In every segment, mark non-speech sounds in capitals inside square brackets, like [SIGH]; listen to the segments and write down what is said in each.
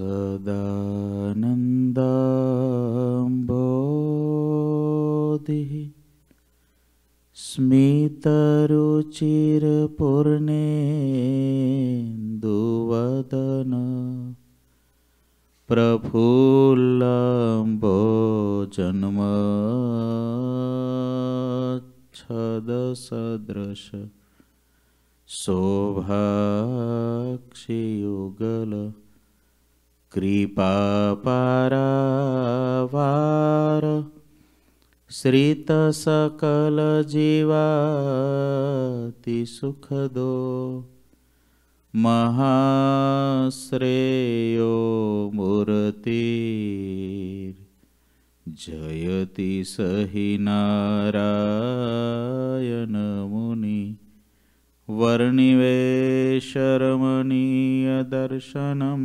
सदानन्दाम्बोधिः स्मितरुचिरपूर्णेन्दुवदन प्रफुल्लम्बो जन्मच्छदसदृश शोभाक्षियुगल कृपापारावार श्रितसकलजीवातिसुखदो महाश्रेयो मूर्तिर्जयति सहि नारायणमुनि वर्णिवेशरमणीयदर्शनं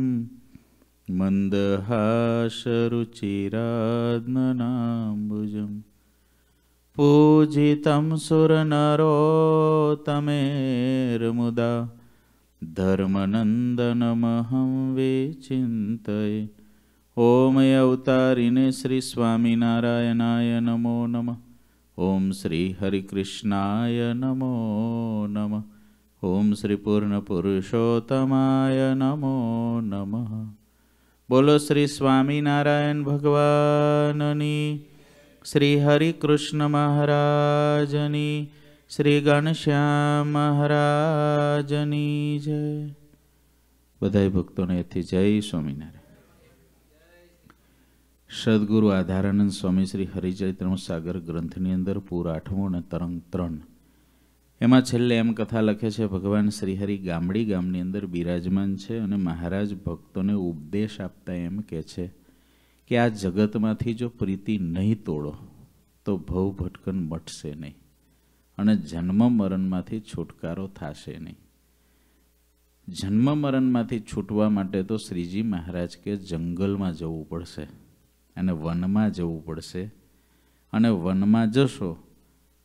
मन्दहाशरुचिरात्मनाम्बुजं पूजितं सुरनरोतमेर्मुदा धर्मनन्दनमहं विचिन्तये। ॐ अवतारिणे श्रीस्वामिनारायणाय नमो नमः। ॐ श्रीहरिकृष्णाय नमो नमः। ॐ श्रीपूर्णपुरुषोत्तमाय नमो नमः। બોલો શ્રી સ્વામિનારાયણ ભગવાનની, શ્રી હરિકૃષ્ણ મહારાજની, શ્રી ગણશ્યામ મહારાજની જય. બધાય ભક્તોને એથી જય સ્વામિનારાયણ. સદગુરુ આધારાનંદ સ્વામી શ્રી હરિચરિત્રમ સાગર ગ્રંથની અંદર પૂર આઠમો અને તરંગ ત્રણ એમાં છેલ્લે એમ કથા લખે છે, ભગવાન શ્રીહરિ ગામડી ગામની અંદર બિરાજમાન છે અને મહારાજ ભક્તોને ઉપદેશ આપતા એમ કહે છે કે આ જગતમાંથી જો પ્રીતિ નહીં તોડો, તો ભવ ભટકન મટશે નહીં અને જન્મ મરણમાંથી છુટકારો થશે નહીં. જન્મ મરણમાંથી છૂટવા માટે તો શ્રીજી મહારાજ કે જંગલમાં જવું પડશે અને વનમાં જવું પડશે અને વનમાં જશો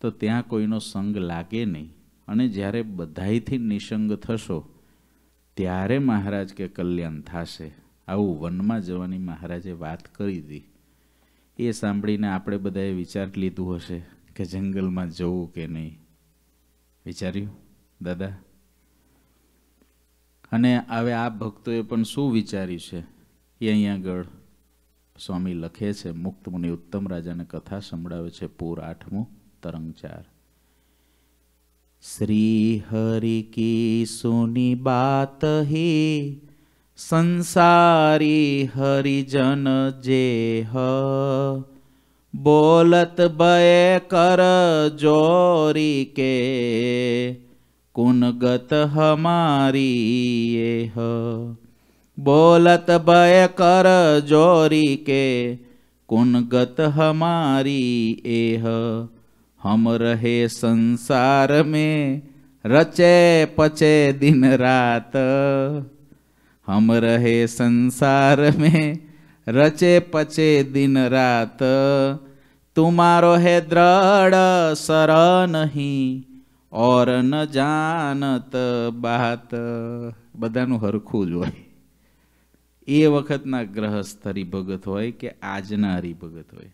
તો ત્યાં કોઈનો સંગ લાગે નહીં. અને જ્યારે બધાઈથી નિસંગ થશો, ત્યારે મહારાજ કે કલ્યાણ થશે. આવું વનમાં જવાની મહારાજે વાત કરી હતી એ સાંભળીને આપણે બધાએ વિચાર લીધું હશે કે જંગલમાં જવું કે નહીં. વિચાર્યું? દાદા? અને હવે આ ભક્તોએ પણ શું વિચાર્યું છે? એ અહીંયા આગળ સ્વામી લખે છે, મુક્ત મુનિ ઉત્તમ રાજાને કથા સંભળાવે છે, પૂર આઠમું. તરંગ ચાર શ્રી હરિ કી સુની બાત હી સંસારી હરિજન જે હ બોલત બય કર જોરી કે કુનગત હમારી એહ બોલત બય કર જોરી કે કુનગત હમારી એહ હમ રહે સંસાર में रचे पचे दिन रात हम रहे संसार में रचे पचे दिन रात तुम्हारो है દ્રઢ સર નહીં ઓર ન જાનત બાત બધાનું હરખું જ હોય એ વખતના ગ્રહસ્થ હરિભગત હોય કે આજના હરિભગત હોય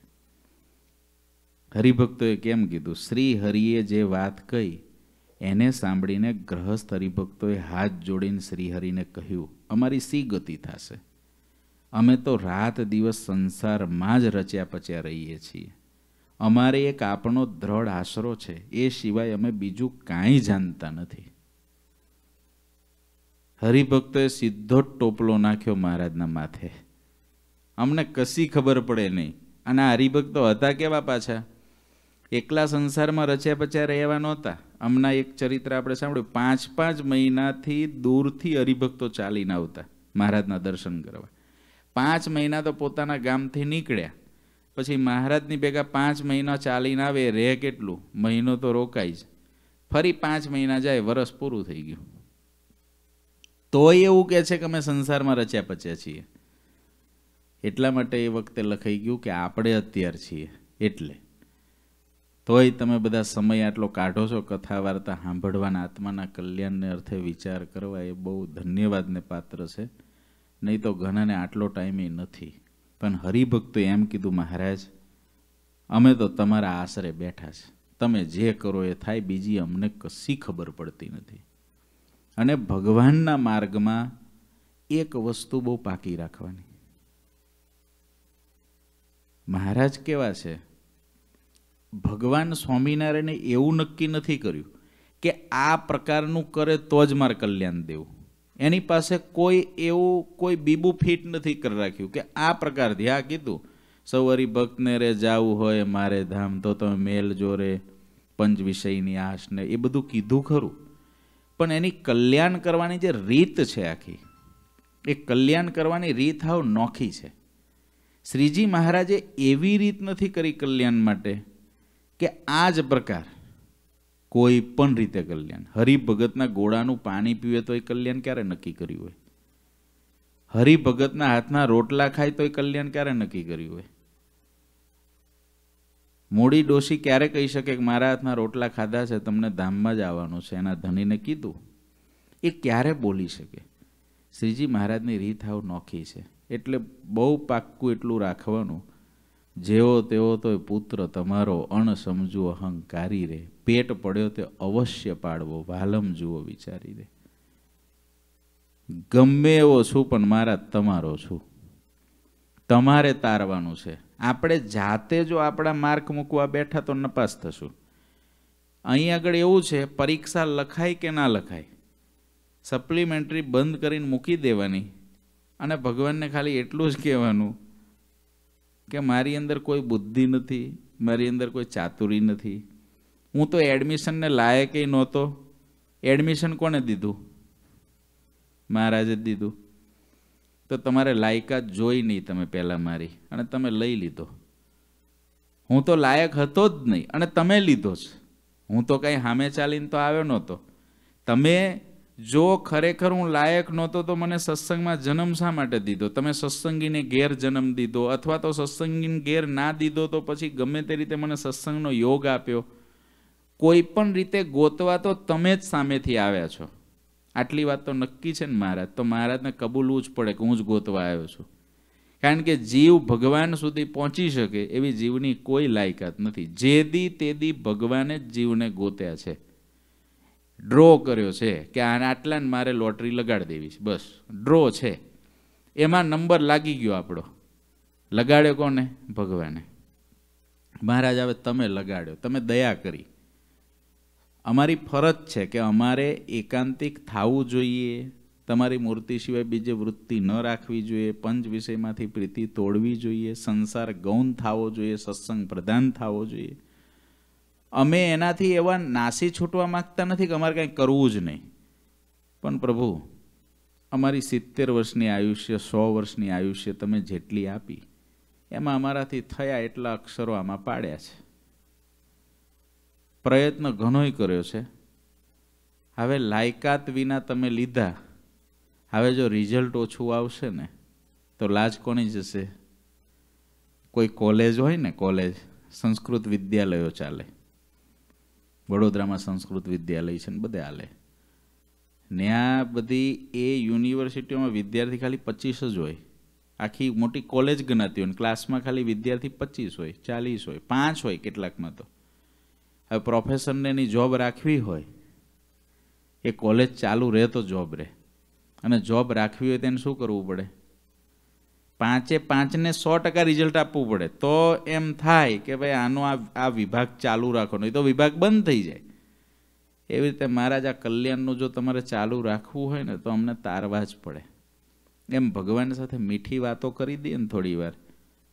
હરિભક્તોએ કેમ કીધું? શ્રી હરિએ જે વાત કહી, એને સાંભળીને ગ્રહસ્થ હરિભક્તોએ હાથ જોડીને શ્રીહરિને કહ્યું, અમારી સી ગતિ થશે? અમે તો રાત દિવસ સંસારમાં જ રચ્યા પચ્યા રહીએ છીએ. અમારે એક આપણો દ્રઢ આશરો છે, એ સિવાય અમે બીજું કાંઈ જાણતા નથી. હરિભક્તોએ સીધો જ ટોપલો નાખ્યો મહારાજના માથે. અમને કશી ખબર પડે નહીં. અને હરિભક્તો હતા કેવા પાછા? એકલા સંસારમાં રચ્યા પચ્યા રહેવા નહોતા. હમણાં એક ચરિત્ર આપણે સાંભળ્યું. પાંચ પાંચ મહિનાથી દૂરથી હરિભક્તો ચાલીને આવતા મહારાજના દર્શન કરવા. પાંચ મહિના તો પોતાના ગામથી નીકળ્યા. પછી મહારાજની ભેગા પાંચ મહિના ચાલીને આવે, રહે કેટલું? મહિનો તો રોકાય જ ફરી પાંચ મહિના જાય, વરસ પૂરું થઈ ગયું. તોય એવું કહે છે કે અમે સંસારમાં રચ્યા પચ્યા છીએ. એટલા માટે એ વખતે લખાઈ ગયું કે આપણે અત્યાર છીએ. એટલે તોય તમે બધા સમય આટલો કાઢો છો કથા વાર્તા સાંભળવાના આત્માના કલ્યાણને અર્થે વિચાર કરવા એ બહુ ધન્યવાદને પાત્ર છે. નહીં તો ઘણાને આટલો ટાઈમ નથી. પણ હરિભક્તો એમ કીધું, મહારાજ, અમે તો તમારા આશરે બેઠા છે. તમે જે કરો એ થાય, બીજી અમને કશી ખબર પડતી નથી. અને ભગવાનના માર્ગમાં એક વસ્તુ બહુ પાકી રાખવાની. મહારાજ કેવા છે? ભગવાન સ્વામિનારાયણે એવું નક્કી નથી કર્યું કે આ પ્રકારનું કરે તો જ મારે કલ્યાણ દેવું. એની પાસે કોઈ એવું કોઈ બીબું ફિટ નથી કરી રાખ્યું કે આ પ્રકારથી આ કીધું. સૌરી ભક્તને રે જાવું હોય મારે ધામ તો તમે મેલ જોરે, પંચ વિષયની આશને એ બધું કીધું ખરું. પણ એની કલ્યાણ કરવાની જે રીત છે આખી, એ કલ્યાણ કરવાની રીત હાવ નોખી છે. શ્રીજી મહારાજે એવી રીત નથી કરી કલ્યાણ માટે. કે આ જ પ્રકાર કોઈ પણ રીતે કલ્યાણ. હરિભગતના ગોળાનું પાણી પીવે તો એ કલ્યાણ ક્યારે નક્કી કર્યું હોય? હરિભગતના હાથના રોટલા ખાય તો એ કલ્યાણ ક્યારે નક્કી કર્યું હોય? મોડી ડોશી ક્યારે કહી શકે કે મારા હાથના રોટલા ખાધા છે, તમને ધામમાં જ આવવાનું છે? એના ધણીને કીધું. એ ક્યારે બોલી શકે? શ્રીજી મહારાજની રીત આવ નોખી છે. એટલે બહુ પાક્કું એટલું રાખવાનું જેવો તેવો તો પુત્ર તમારો અણ સમજુ અહંકારી રે. પેટ પડ્યો તે અવશ્ય પાડવો. વાલમ જુઓ વિચારી રે. ગમે એવો છું પણ મારા તમારો છું. તમારે તારવાનું છે. આપણે જાતે જો આપણા માર્ક મૂકવા બેઠા તો નપાસ થશું. અહીં આગળ એવું છે, પરીક્ષા લખાય કે ના લખાય? સપ્લિમેન્ટરી બંધ કરીને મૂકી દેવાની. અને ભગવાનને ખાલી એટલું જ કહેવાનું કે મારી અંદર કોઈ બુદ્ધિ નથી, મારી અંદર કોઈ ચાતુરી નથી. હું તો એડમિશનને લાયકે નહોતો. એડમિશન કોને દીધું? મહારાજે દીધું. તો તમારે લાયકાત જોઈ નહીં તમે પહેલાં મારી, અને તમે લઈ લીધો. હું તો લાયક હતો જ નહીં, અને તમે લીધો જ. હું તો કંઈ સામે ચાલીને તો આવ્યો નહોતો. તમે જો ખરેખર હું લાયક નહોતો તો મને સત્સંગમાં જન્મ શા માટે દીધો? તમે સત્સંગીને ગેર જન્મ દીધો અથવા તો સત્સંગીને ગેર ના દીધો તો પછી ગમે તે રીતે મને સત્સંગનો યોગ આપ્યો. કોઈ પણ રીતે ગોતવા તો તમે જ સામેથી આવ્યા છો. આટલી વાત તો નક્કી છે ને મહારાજ? તો મહારાજને કબૂલવું જ પડે કે હું જ ગોતવા આવ્યો છું. કારણ કે જીવ ભગવાન સુધી પહોંચી શકે એવી જીવની કોઈ લાયકાત નથી. જે દી તે ભગવાને જ જીવને ગોત્યા છે. ડ્રો કર્યો છે કે આને આટલાને મારે લોટરી લગાડી દેવી છે. બસ, ડ્રો છે. એમાં નંબર લાગી ગયો આપણો. લગાડ્યો કોને? ભગવાને. મહારાજ, હવે તમે લગાડ્યો. તમે દયા કરી. અમારી ફરજ છે કે અમારે એકાંતિક થવું જોઈએ. તમારી મૂર્તિ સિવાય બીજે વૃત્તિ ન રાખવી જોઈએ. પંચ વિષયમાંથી પ્રીતિ તોડવી જોઈએ. સંસાર ગૌણ થવો જોઈએ. સત્સંગ પ્રધાન થવો જોઈએ. અમે એનાથી એવા નાસી છૂટવા માગતા નથી કે અમારે કંઈ કરવું જ નહીં. પણ પ્રભુ, અમારી સિત્તેર વર્ષની આયુષ્ય, સો વર્ષની આયુષ્ય તમે જેટલી આપી, એમાં અમારાથી થયા એટલા અક્ષરો આમાં પાડ્યા છે. પ્રયત્ન ઘણોય કર્યો છે. હવે લાયકાત વિના તમે લીધા, હવે જો રિઝલ્ટ ઓછું આવશે ને, તો લાજ કોની જશે? કોઈ કોલેજ હોય ને, કોલેજ, સંસ્કૃત વિદ્યાલયો ચાલે. વડોદરામાં સંસ્કૃત વિદ્યાલય છે ને બધે હાલે. આ બધી એ યુનિવર્સિટીઓમાં વિદ્યાર્થી ખાલી પચીસ જ હોય. આખી મોટી કોલેજ ગણાતી હોય ક્લાસમાં ખાલી વિદ્યાર્થી પચીસ હોય, ચાલીસ હોય, પાંચ હોય કેટલાકમાં તો. હવે પ્રોફેસરને એની જોબ રાખવી હોય, એ કોલેજ ચાલુ રહે તો જોબ રહે. અને જોબ રાખવી હોય તેને શું કરવું પડે? પાંચે પાંચને સો ટકા રિઝલ્ટ આપવું પડે. તો એમ થાય કે ભાઈ આનો આ આ વિભાગ ચાલુ રાખો, નહીં તો વિભાગ બંધ થઈ જાય. એવી રીતે મહારાજ આ કલ્યાણનું જો તમારે ચાલુ રાખવું હોય ને, તો અમને તારવા જ પડે. એમ ભગવાન સાથે મીઠી વાતો કરી દઈએ ને થોડી વાર,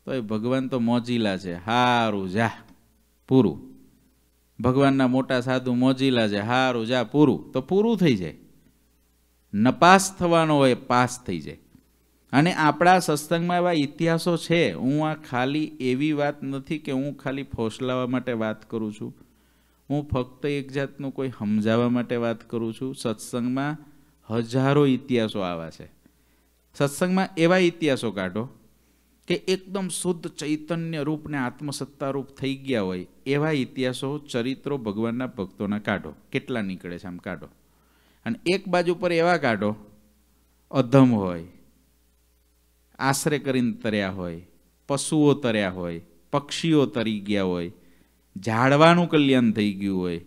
તો એ ભગવાન તો મોજીલા છે. હારું, જા, પૂરું. ભગવાનના મોટા સાધુ મોજીલા છે. હારું, જા, પૂરું. તો પૂરું થઈ જાય. નપાસ થવાનો હોય પાસ થઈ જાય. અને આપણા સત્સંગમાં એવા ઇતિહાસો છે, હું આ ખાલી એવી વાત નથી કે હું ખાલી ફોસલાવા માટે વાત કરું છું. હું ફક્ત એક જાતનું કોઈ સમજાવવા માટે વાત કરું છું. સત્સંગમાં હજારો ઇતિહાસો આવા છે. સત્સંગમાં એવા ઇતિહાસો કાઢો કે એકદમ શુદ્ધ ચૈતન્ય રૂપ ને આત્મસત્તા રૂપ થઈ ગયા હોય, એવા ઇતિહાસો ચરિત્રો ભગવાનના ભક્તોના કાઢો. કેટલા નીકળે છે આમ કાઢો. અને એક બાજુ પર એવા કાઢો, અધમ હોય આશરે કરીને તર્યા હોય, પશુઓ તર્યા હોય, પક્ષીઓ તરી ગયા હોય, ઝાડવાનું કલ્યાણ થઈ ગયું હોય,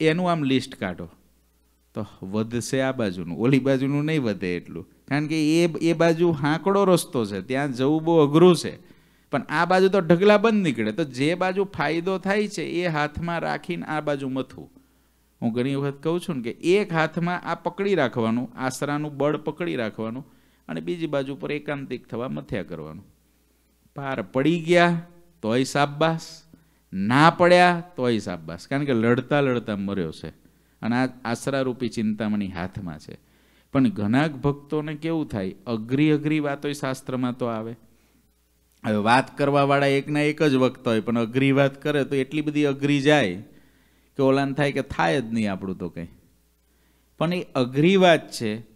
એનું આમ લિસ્ટ કાઢો. તો વધશે આ બાજુનું, ઓલી બાજુનું નહીં વધે એટલું. કારણ કે એ એ બાજુ હાંકડો રસ્તો છે, ત્યાં જવું બહુ અઘરું છે. પણ આ બાજુ તો ઢગલા બંધ નીકળે, તો જે બાજુ ફાયદો થાય છે, એ હાથમાં રાખીને આ બાજુ મથવું. હું ઘણી વખત કહું છું ને કે એક હાથમાં આ પકડી રાખવાનું, આશરાનું બળ પકડી રાખવાનું અને બીજી બાજુ પર એકાંતિક થવા મથ્યા કરવાનું. પાર પડી ગયા, તોય સાબબાસ ના પડ્યા, તોય સાબબાસ કારણ કે લડતા લડતા મર્યો છે. અને આ આશરારૂપી ચિંતામણી હાથમાં છે. પણ ઘણા ભક્તોને કેવું થાય, અઘરી અઘરી વાતો શાસ્ત્રમાં તો આવે. હવે વાત કરવાવાળા એકના એક જ વખત હોય, પણ અઘરી વાત કરે તો એટલી બધી અઘરી જાય કે ઓલાને થાય કે થાય જ નહીં આપણું તો કંઈ. પણ એ અઘરી વાત છે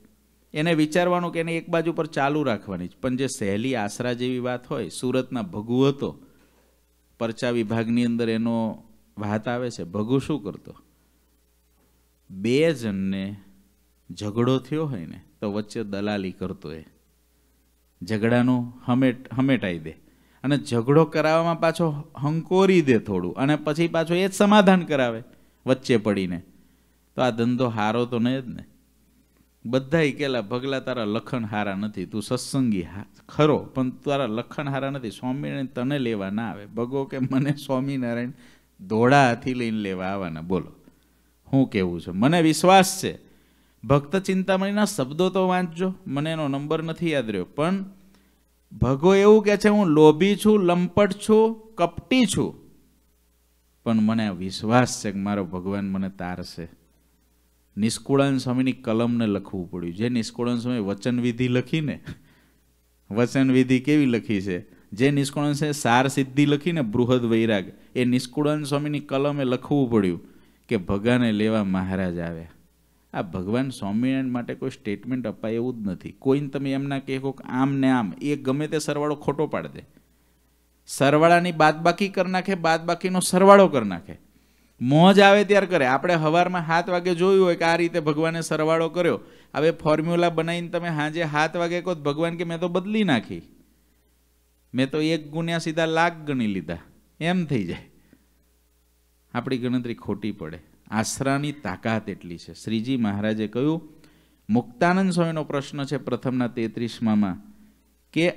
એને વિચારવાનું કે એને એક બાજુ પર ચાલુ રાખવાની પણ જે સહેલી આશરા જેવી વાત હોય, સુરતના ભગુ હતો પરચા વિભાગની અંદર એનો વાત આવે છે, ભગુ શું કરતો? બે જણને ઝઘડો થયો હોય ને, તો વચ્ચે દલાલી કરતો એ. ઝઘડાનું હમેટ, હમેટાઈ દે. અને ઝઘડો કરાવવામાં પાછો હંકોરી દે થોડું, અને પછી પાછો એ જ સમાધાન કરાવે વચ્ચે પડીને. તો આ ધંધો હારો તો નહીં જ ને. બધા કેલા, ભગલા તારા લખણ હારા નથી, તું સત્સંગી ખરો, પણ તારા લખણ હારા નથી સ્વામિનારાયણ તને લેવા ના આવે. ભગો કે, મને સ્વામિનારાયણ ધોળા હાથી લઈને લેવા આવવાના. બોલો, હું કેવું છે? મને વિશ્વાસ છે. ભક્ત ચિંતામણીના શબ્દો તો વાંચજો, મને એનો નંબર નથી યાદ રહ્યો, પણ ભગો એવું કે છે, હું લોભી છું, લંપટ છું, કપટી છું. પણ મને વિશ્વાસ છે કે મારો ભગવાન મને તારશે. નિષ્કુળાન સ્વામીની કલમને લખવું પડ્યું. જે નિષ્કુળાન સ્વામી વચનવિધિ લખીને વચનવિધિ કેવી લખી છે? જે નિષ્કુળાન સ્વામી સાર સિદ્ધિ લખીને બૃહદ વૈરાગ, એ નિષ્કુળાન સ્વામીની કલમે લખવું પડ્યું કે ભગાને લેવા મહારાજ આવ્યા. આ ભગવાન સ્વામિનારાયણ માટે કોઈ સ્ટેટમેન્ટ અપાય એવું જ નથી. કોઈને તમે એમ ના કહો કે આમ ને આમ, એ ગમે તે સરવાળો ખોટો પાડી દે. સરવાળાની બાદબાકી કરી નાખે, બાદબાકીનો સરવાળો કરી નાખે. મોજ આવે ત્યાર કરે. આપણે હવારમાં સાત વાગે જોયું હોય કે આ રીતે ભગવાને સરવાળો કર્યો. હવે ફોર્મ્યુલા બનાવીને તમે સાંજે સાત વાગે કહો ભગવાન કે, મેં તો બદલી નાખી. મેં તો એક ગુણ્યા સીધા લાખ ગણી લીધા. એમ થઈ જાય. આપણી ગણતરી ખોટી પડે. આશરાની તાકાત એટલી છે. શ્રીજી મહારાજે કહ્યું, મુક્તાનંદ સ્વામીનો પ્રશ્ન છે પ્રથમના તેત્રીસમાં કે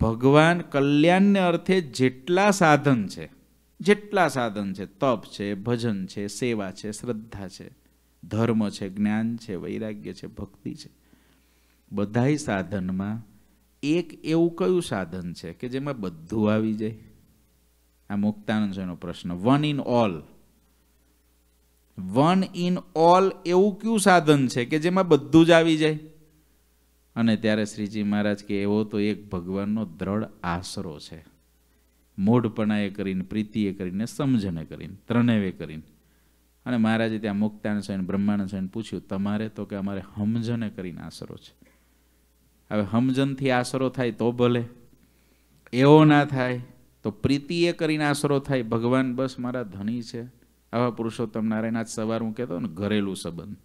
ભગવાન કલ્યાણને અર્થે જેટલા સાધન છે જેટલા સાધન છે, તપ છે, ભજન છે, સેવા છે, શ્રદ્ધા છે, ધર્મ છે, જ્ઞાન છે, વૈરાગ્ય છે, ભક્તિ છે. બધાય સાધનમાં એક એવું કયું સાધન છે કે જેમાં બધું આવી જાય? આ મુક્તાનંદ સ્વામીનો પ્રશ્ન. One in all one in all એવું કયું સાધન છે કે જેમાં બધું જ આવી જાય? અને ત્યારે શ્રીજી મહારાજ કે, એવો તો એક ભગવાનનો દ્રઢ આશરો છે. મોઢપણાએ કરીને, પ્રીતિએ કરીને સમજને કરીને ત્રણેવે કરીને. અને મહારાજે ત્યાં મુક્તાન સ્વામી બ્રહ્માનંદ સ્વામીને પૂછ્યું, તમારે તો કે અમારે હમજને કરીને આશરો છે. હવે હમજનથી આશરો થાય તો ભલે. એવો ના થાય તો પ્રીતિએ કરીને આશરો થાય. ભગવાન બસ મારા ધણી છે. આવા પુરુષોત્તમ નારાયણ આજ સવાર હું કહેતો ને, ઘરેલું સંબંધ.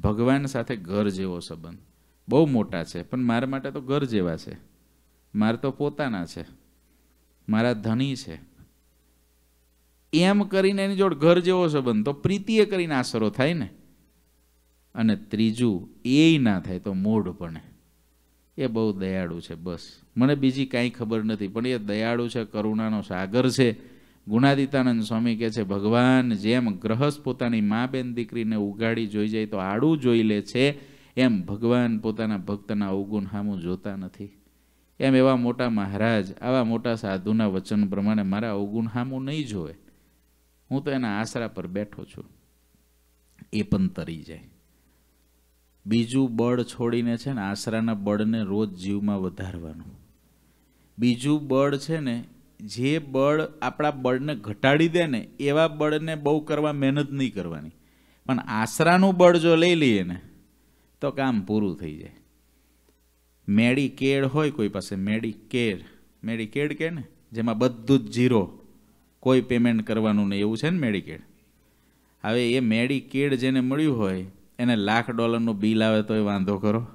ભગવાન સાથે ઘર જેવો સંબંધ. બહુ મોટા છે, પણ મારા માટે તો ઘર જેવા છે. મારે તો પોતાના છે. મારા ધણી છે. એમ કરીને એની જોડે ઘર જેવો સંબંધ. તો પ્રીતિએ કરીને આશરો થાય ને. અને ત્રીજું એ ના થાય તો મોઢ પણ એ બહુ દયાળુ છે, બસ. મને બીજી કાંઈ ખબર નથી, પણ એ દયાળુ છે, કરુણાનો સાગર છે. ગુણાદિતાનંદ સ્વામી કહે છે, ભગવાન, જેમ ગ્રહસ્થ પોતાની મા બેન દીકરીને ઉગાડી જોઈ જાય તો આડું જોઈ લે છે, એમ ભગવાન પોતાના ભક્તના અવગુણ સામું જોતા નથી. એમ એવા મોટા મહારાજ, આવા મોટા સાધુના વચન પ્રમાણે મારા અવગુણ હામું નહીં જોવે. હું તો એના આશરા પર બેઠો છું. એ પણ તરી જાય. બીજું બળ છોડીને છે ને આશરાના બળને રોજ જીવમાં વધારવાનું. બીજું બળ છે ને જે બળ આપણા બળને ઘટાડી દે ને એવા બળને બહુ કરવા મહેનત નહીં કરવાની. પણ આશરાનું બળ જો લઈ લઈએ ને, તો કામ પૂરું થઈ જાય. મેડી કેળ હોય કોઈ પાસે, મેડિકેર. મેડિકેડ મેડી કે ને? જેમાં બધું જ જીરો કોઈ પેમેન્ટ કરવાનું નહીં. એવું છે ને મેડિકેડ હવે એ મેડિકેડ જેને મળ્યું હોય, એને લાખ ડોલરનું બિલ આવે તોય વાંધો કરો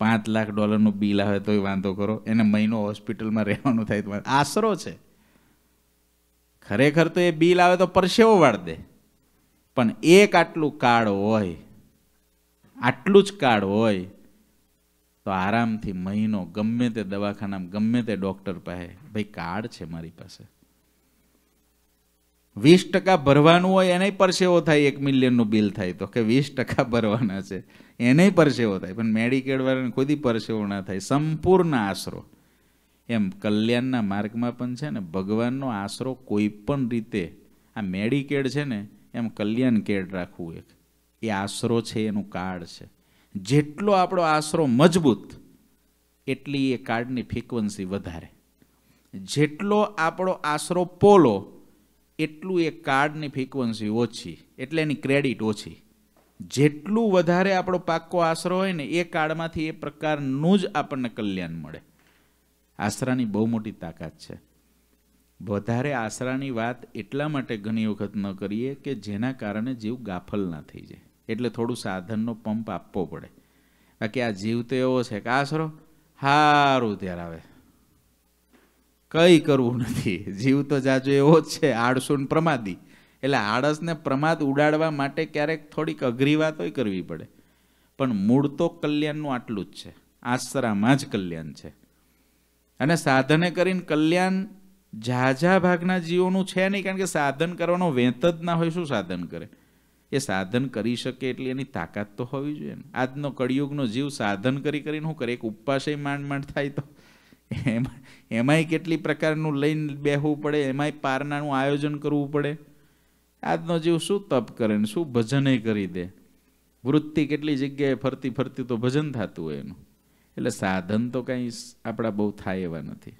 પાંચ લાખ ડોલરનું બિલ આવે તોય વાંધો કરો એને મહિનો હોસ્પિટલમાં રહેવાનું થાય તો. આશરો છે. ખરેખર તો એ બિલ આવે તો પરસેવો વાળ દે. પણ એક આટલું કાર્ડ હોય, આટલું જ કાર્ડ હોય તો આરામથી મહિનો ગમે તે દવાખાનામાં, ગમે તે ડૉક્ટર પાસે, ભાઈ, કાર્ડ છે મારી પાસે. વીસ ટકા ભરવાનું હોય એને પરસેવો થાય એક મિલિયનનું બિલ થાય તો, કે વીસ ટકા ભરવાના છે. એને પરસેવો થાય, પણ મેડિકેડ વાળાને ખુદી પરસેવો ના થાય. સંપૂર્ણ આશરો. એમ કલ્યાણના માર્ગમાં પણ છે ને, ભગવાનનો આશરો કોઈ પણ રીતે, આ મેડિકેડ છે ને, એમ કલ્યાણ કેડ રાખવું એક. એ આશરો છે, એનું કાર્ડ છે. જેટલો આપણો આશરો મજબૂત, એટલી એ કાર્ડની ફ્રિકવન્સી વધારે. જેટલો આપણો આશરો પોલો, એટલું એ કાર્ડની ફ્રિકવન્સી ઓછી, એટલે એની ક્રેડિટ ઓછી. જેટલું વધારે આપણો પાક્કો આશરો હોય ને, એ કાર્ડમાંથી એ પ્રકારનું જ આપણને કલ્યાણ મળે. આશરાની બહુ મોટી તાકાત છે. વધારે આશરાની વાત એટલા માટે ઘણી વખત ન કરીએ કે જેના કારણે જીવ ગાફલ ના થઈ જાય. એટલે થોડું સાધનનો પંપ આપવો પડે. બાકી આ જીવ તો એવો છે કે આશરો હારું ત્યારે આવે. કંઈ કરવું નથી. જીવ તો જાજો એવો જ છે આળસુન પ્રમાદી. એટલે આળસને પ્રમાદ ઉડાડવા માટે ક્યારેક થોડીક અઘરી વાતોય કરવી પડે. પણ મૂળ તો કલ્યાણનું આટલું જ છે. આશરામાં જ કલ્યાણ છે. અને સાધને કરીને કલ્યાણ ઝાઝા ભાગના જીવોનું છે નહીં, કારણ કે સાધન કરવાનો વેંત જ ના હોય, શું સાધન કરે? એ સાધન કરી શકે એટલે એની તાકાત તો હોવી જોઈએ ને. આજનો કળિયુગનો જીવ સાધન કરી કરીને શું કરે? એક ઉપવાસય માંડ માંડ થાય તો એમાં, એમાંય કેટલી પ્રકારનું લઈને બેહવું પડે? એમાંય પારનાનું આયોજન કરવું પડે? આજનો જીવ શું તપ કરે ને? શું ભજને કરી દે? વૃત્તિ કેટલી જગ્યાએ ફરતી ફરતી તો ભજન થતું હોય એનું. એટલે સાધન તો કાંઈ આપણા બહુ થાય એવા નથી.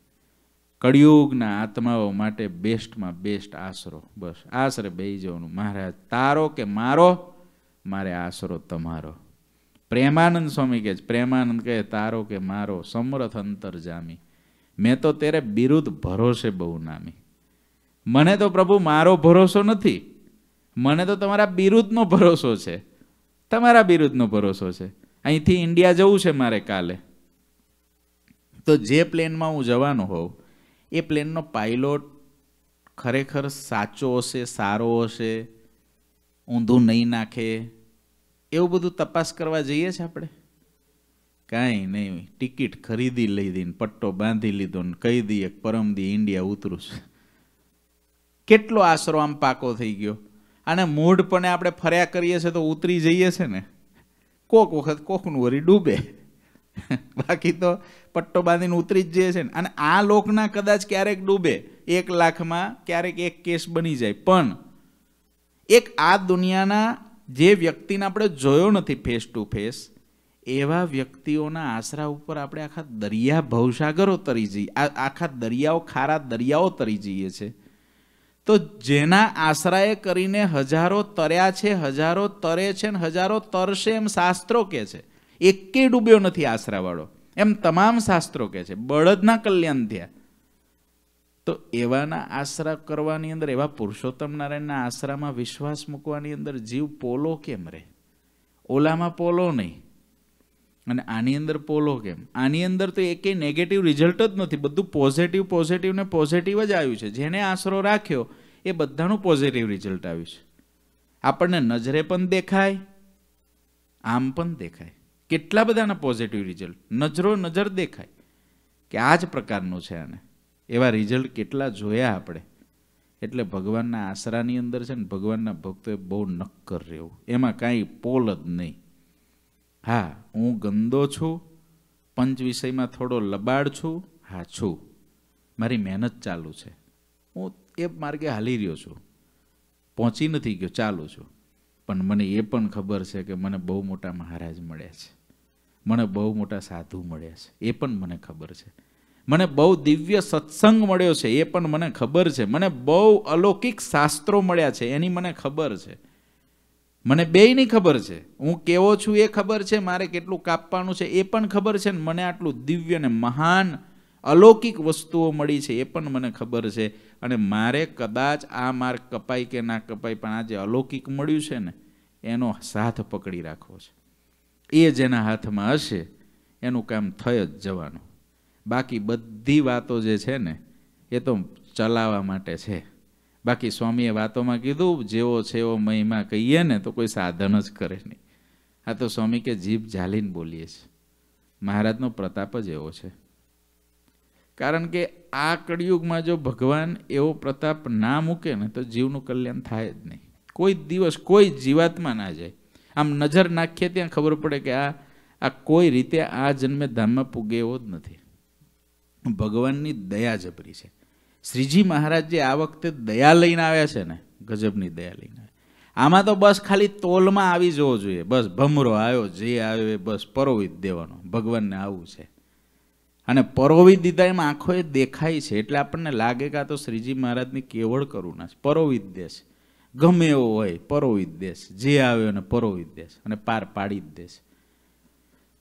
કળિયુગના આત્માઓ માટે બેસ્ટમાં બેસ્ટ આશરો. બસ, આશરે બેસી જવાનું. મહારાજ, તારો કે મારો? મારે આશરો તમારો. પ્રેમાનંદ સ્વામી કહે છે, પ્રેમાનંદ કહે, તારો કે મારો, સમરથ અંતર જામી મેં તો તેરે બિરુદ ભરોસે બહુ નામી. મને તો પ્રભુ મારો ભરોસો નથી. મને તો તમારા બિરુદનો ભરોસો છે. તમારા બિરુદનો ભરોસો છે. અહીંથી ઇન્ડિયા જવું છે મારે કાલે. તો જે પ્લેનમાં હું જવાનો હોઉં એ પ્લેનનો પાયલોટ ખરેખર સાચો હશે, સારો હશે, ઊંધું નહીં નાખે, એવું બધું તપાસ કરવા જઈએ છીએ આપણે? કાંઈ નહીં, ટિકિટ ખરીદી લઈ ને પટ્ટો બાંધી લીધો ને કહી દઈએ પરમદી ઇન્ડિયા ઉતરું છે. કેટલો આશરો આમ પાકો થઈ ગયો? અને મૂઢપણે આપણે ફર્યા કરીએ છીએ તો ઉતરી જઈએ છે ને? કોક વખત કોકનું વરી ડૂબે. [LAUGHS] બાકી તો પટ્ટો બાંધીને ઉતરી જ જઈએ છે ને. અને આ લોકના કદાચ ક્યારેક ડૂબે, એક લાખમાં ક્યારેક એક કેસ બની જાય. પણ એક આ દુનિયાના જે વ્યક્તિને આપણે જોયો નથી ફેસ ટુ ફેસ એવા વ્યક્તિઓના આશરા ઉપર આપણે આખા દરિયા ભવસાગરો તરી જઈએ આખા દરિયાઓ, ખારા દરિયાઓ તરી જઈએ છે. તો જેના આશરાએ કરીને હજારો તર્યા છે, હજારો તરે છે ને હજારો તરશે એમ શાસ્ત્રો કે છે. એકે ડૂબ્યો નથી આશરાવાળો. એમ તમામ શાસ્ત્રો કે છે. બળદના કલ્યાણ થયા. તો એવાના આશરા કરવાની અંદર, એવા પુરુષોત્તમ નારાયણના આશરામાં વિશ્વાસ મૂકવાની અંદર જીવ પોલો કેમ રહે? ઓલામાં પોલો નહીં. અને આની અંદર પોલો કેમ? આની અંદર તો એકે નેગેટિવ રિઝલ્ટ જ નથી. બધું પોઝિટિવ પોઝિટિવ ને પોઝિટિવ જ આવ્યું છે. જેને આશરો રાખ્યો, એ બધાનું પોઝિટિવ રિઝલ્ટ આવ્યું છે. આપણને નજરે પણ દેખાય, આમ પણ દેખાય. કેટલા બધાના પોઝિટિવ રિઝલ્ટ નજરો નજર દેખાય કે આ જ પ્રકારનું છે આને. એવા રિઝલ્ટ કેટલા જોયા આપણે. એટલે ભગવાનના આશરાની અંદર છે ને, ભગવાનના ભક્તોએ બહુ નક્કર રહેવું. એમાં કાંઈ પોલ જ નહીં. હા, હું ગંદો છું, પંચ વિષયમાં થોડો લબાડ છું, હા, છું. મારી મહેનત ચાલુ છે. હું એ માર્ગે હાલી રહ્યો છું. પહોંચી નથી ગયો, ચાલુ છું. પણ મને એ પણ ખબર છે કે મને બહુ મોટા મહારાજ મળ્યા છે. મને બહુ મોટા સાધુ મળ્યા છે. એ પણ મને ખબર છે. મને બહુ દિવ્ય સત્સંગ મળ્યો છે, એ પણ મને ખબર છે. મને બહુ અલૌકિક શાસ્ત્રો મળ્યા છે, એની મને ખબર છે. મને બેયની ખબર છે. હું કેવો છું એ ખબર છે, મારે કેટલું કાપવાનું છે, એ પણ ખબર છે ને મને આટલું દિવ્ય ને મહાન અલૌકિક વસ્તુઓ મળી છે, એ પણ મને ખબર છે. અને મારે કદાચ આ માર્ગ કપાય કે ના કપાય પણ આ જે અલૌકિક મળ્યું છે ને, એનો સાથ પકડી રાખવો છે. એ જેના હાથમાં હશે, એનું કામ થઈ જ જવાનું. બાકી બધી વાતો જે છે ને, એ તો ચલાવવા માટે છે. બાકી સ્વામીએ વાતોમાં કીધું, જેવો છે એવો મહિમા કહીએ ને, તો કોઈ સાધન જ કરે નહીં. આ તો સ્વામી કે જીભ ઝાલીને બોલીએ છીએ મહારાજનો પ્રતાપ જ એવો છે. કારણ કે આ કળિયુગમાં જો ભગવાન એવો પ્રતાપ ના મૂકે ને, તો જીવનું કલ્યાણ થાય જ નહીં. કોઈ દિવસ કોઈ જીવાતમાં ના જાય. આમ નજર નાખીએ ત્યાં ખબર પડે કે આ આ કોઈ રીતે આ જન્મે ધામમાં પૂગે એવો જ નથી. ભગવાનની દયા જબરી છે. શ્રીજી મહારાજ જે આ વખતે દયા લઈને આવ્યા છે ને, ગજબની દયા લઈને આમાં તો બસ ખાલી તોલમાં આવી જવો જોઈએ. બસ ભમરો આવ્યો, જે આવ્યો એ બસ પરોવી દેવાનો. ભગવાનને આવું છે. અને પરોવી દીધા એમાં આંખો એ દેખાય છે. એટલે આપણને લાગે કે આ તો શ્રીજી મહારાજની કેવળ કરુણા છે. પરોવી જ દેશ ગમે એવો હોય, પરોવી જ દેશ. જે આવ્યો એને પરોવી જ દેશ અને પાર પાડી જ દેશ.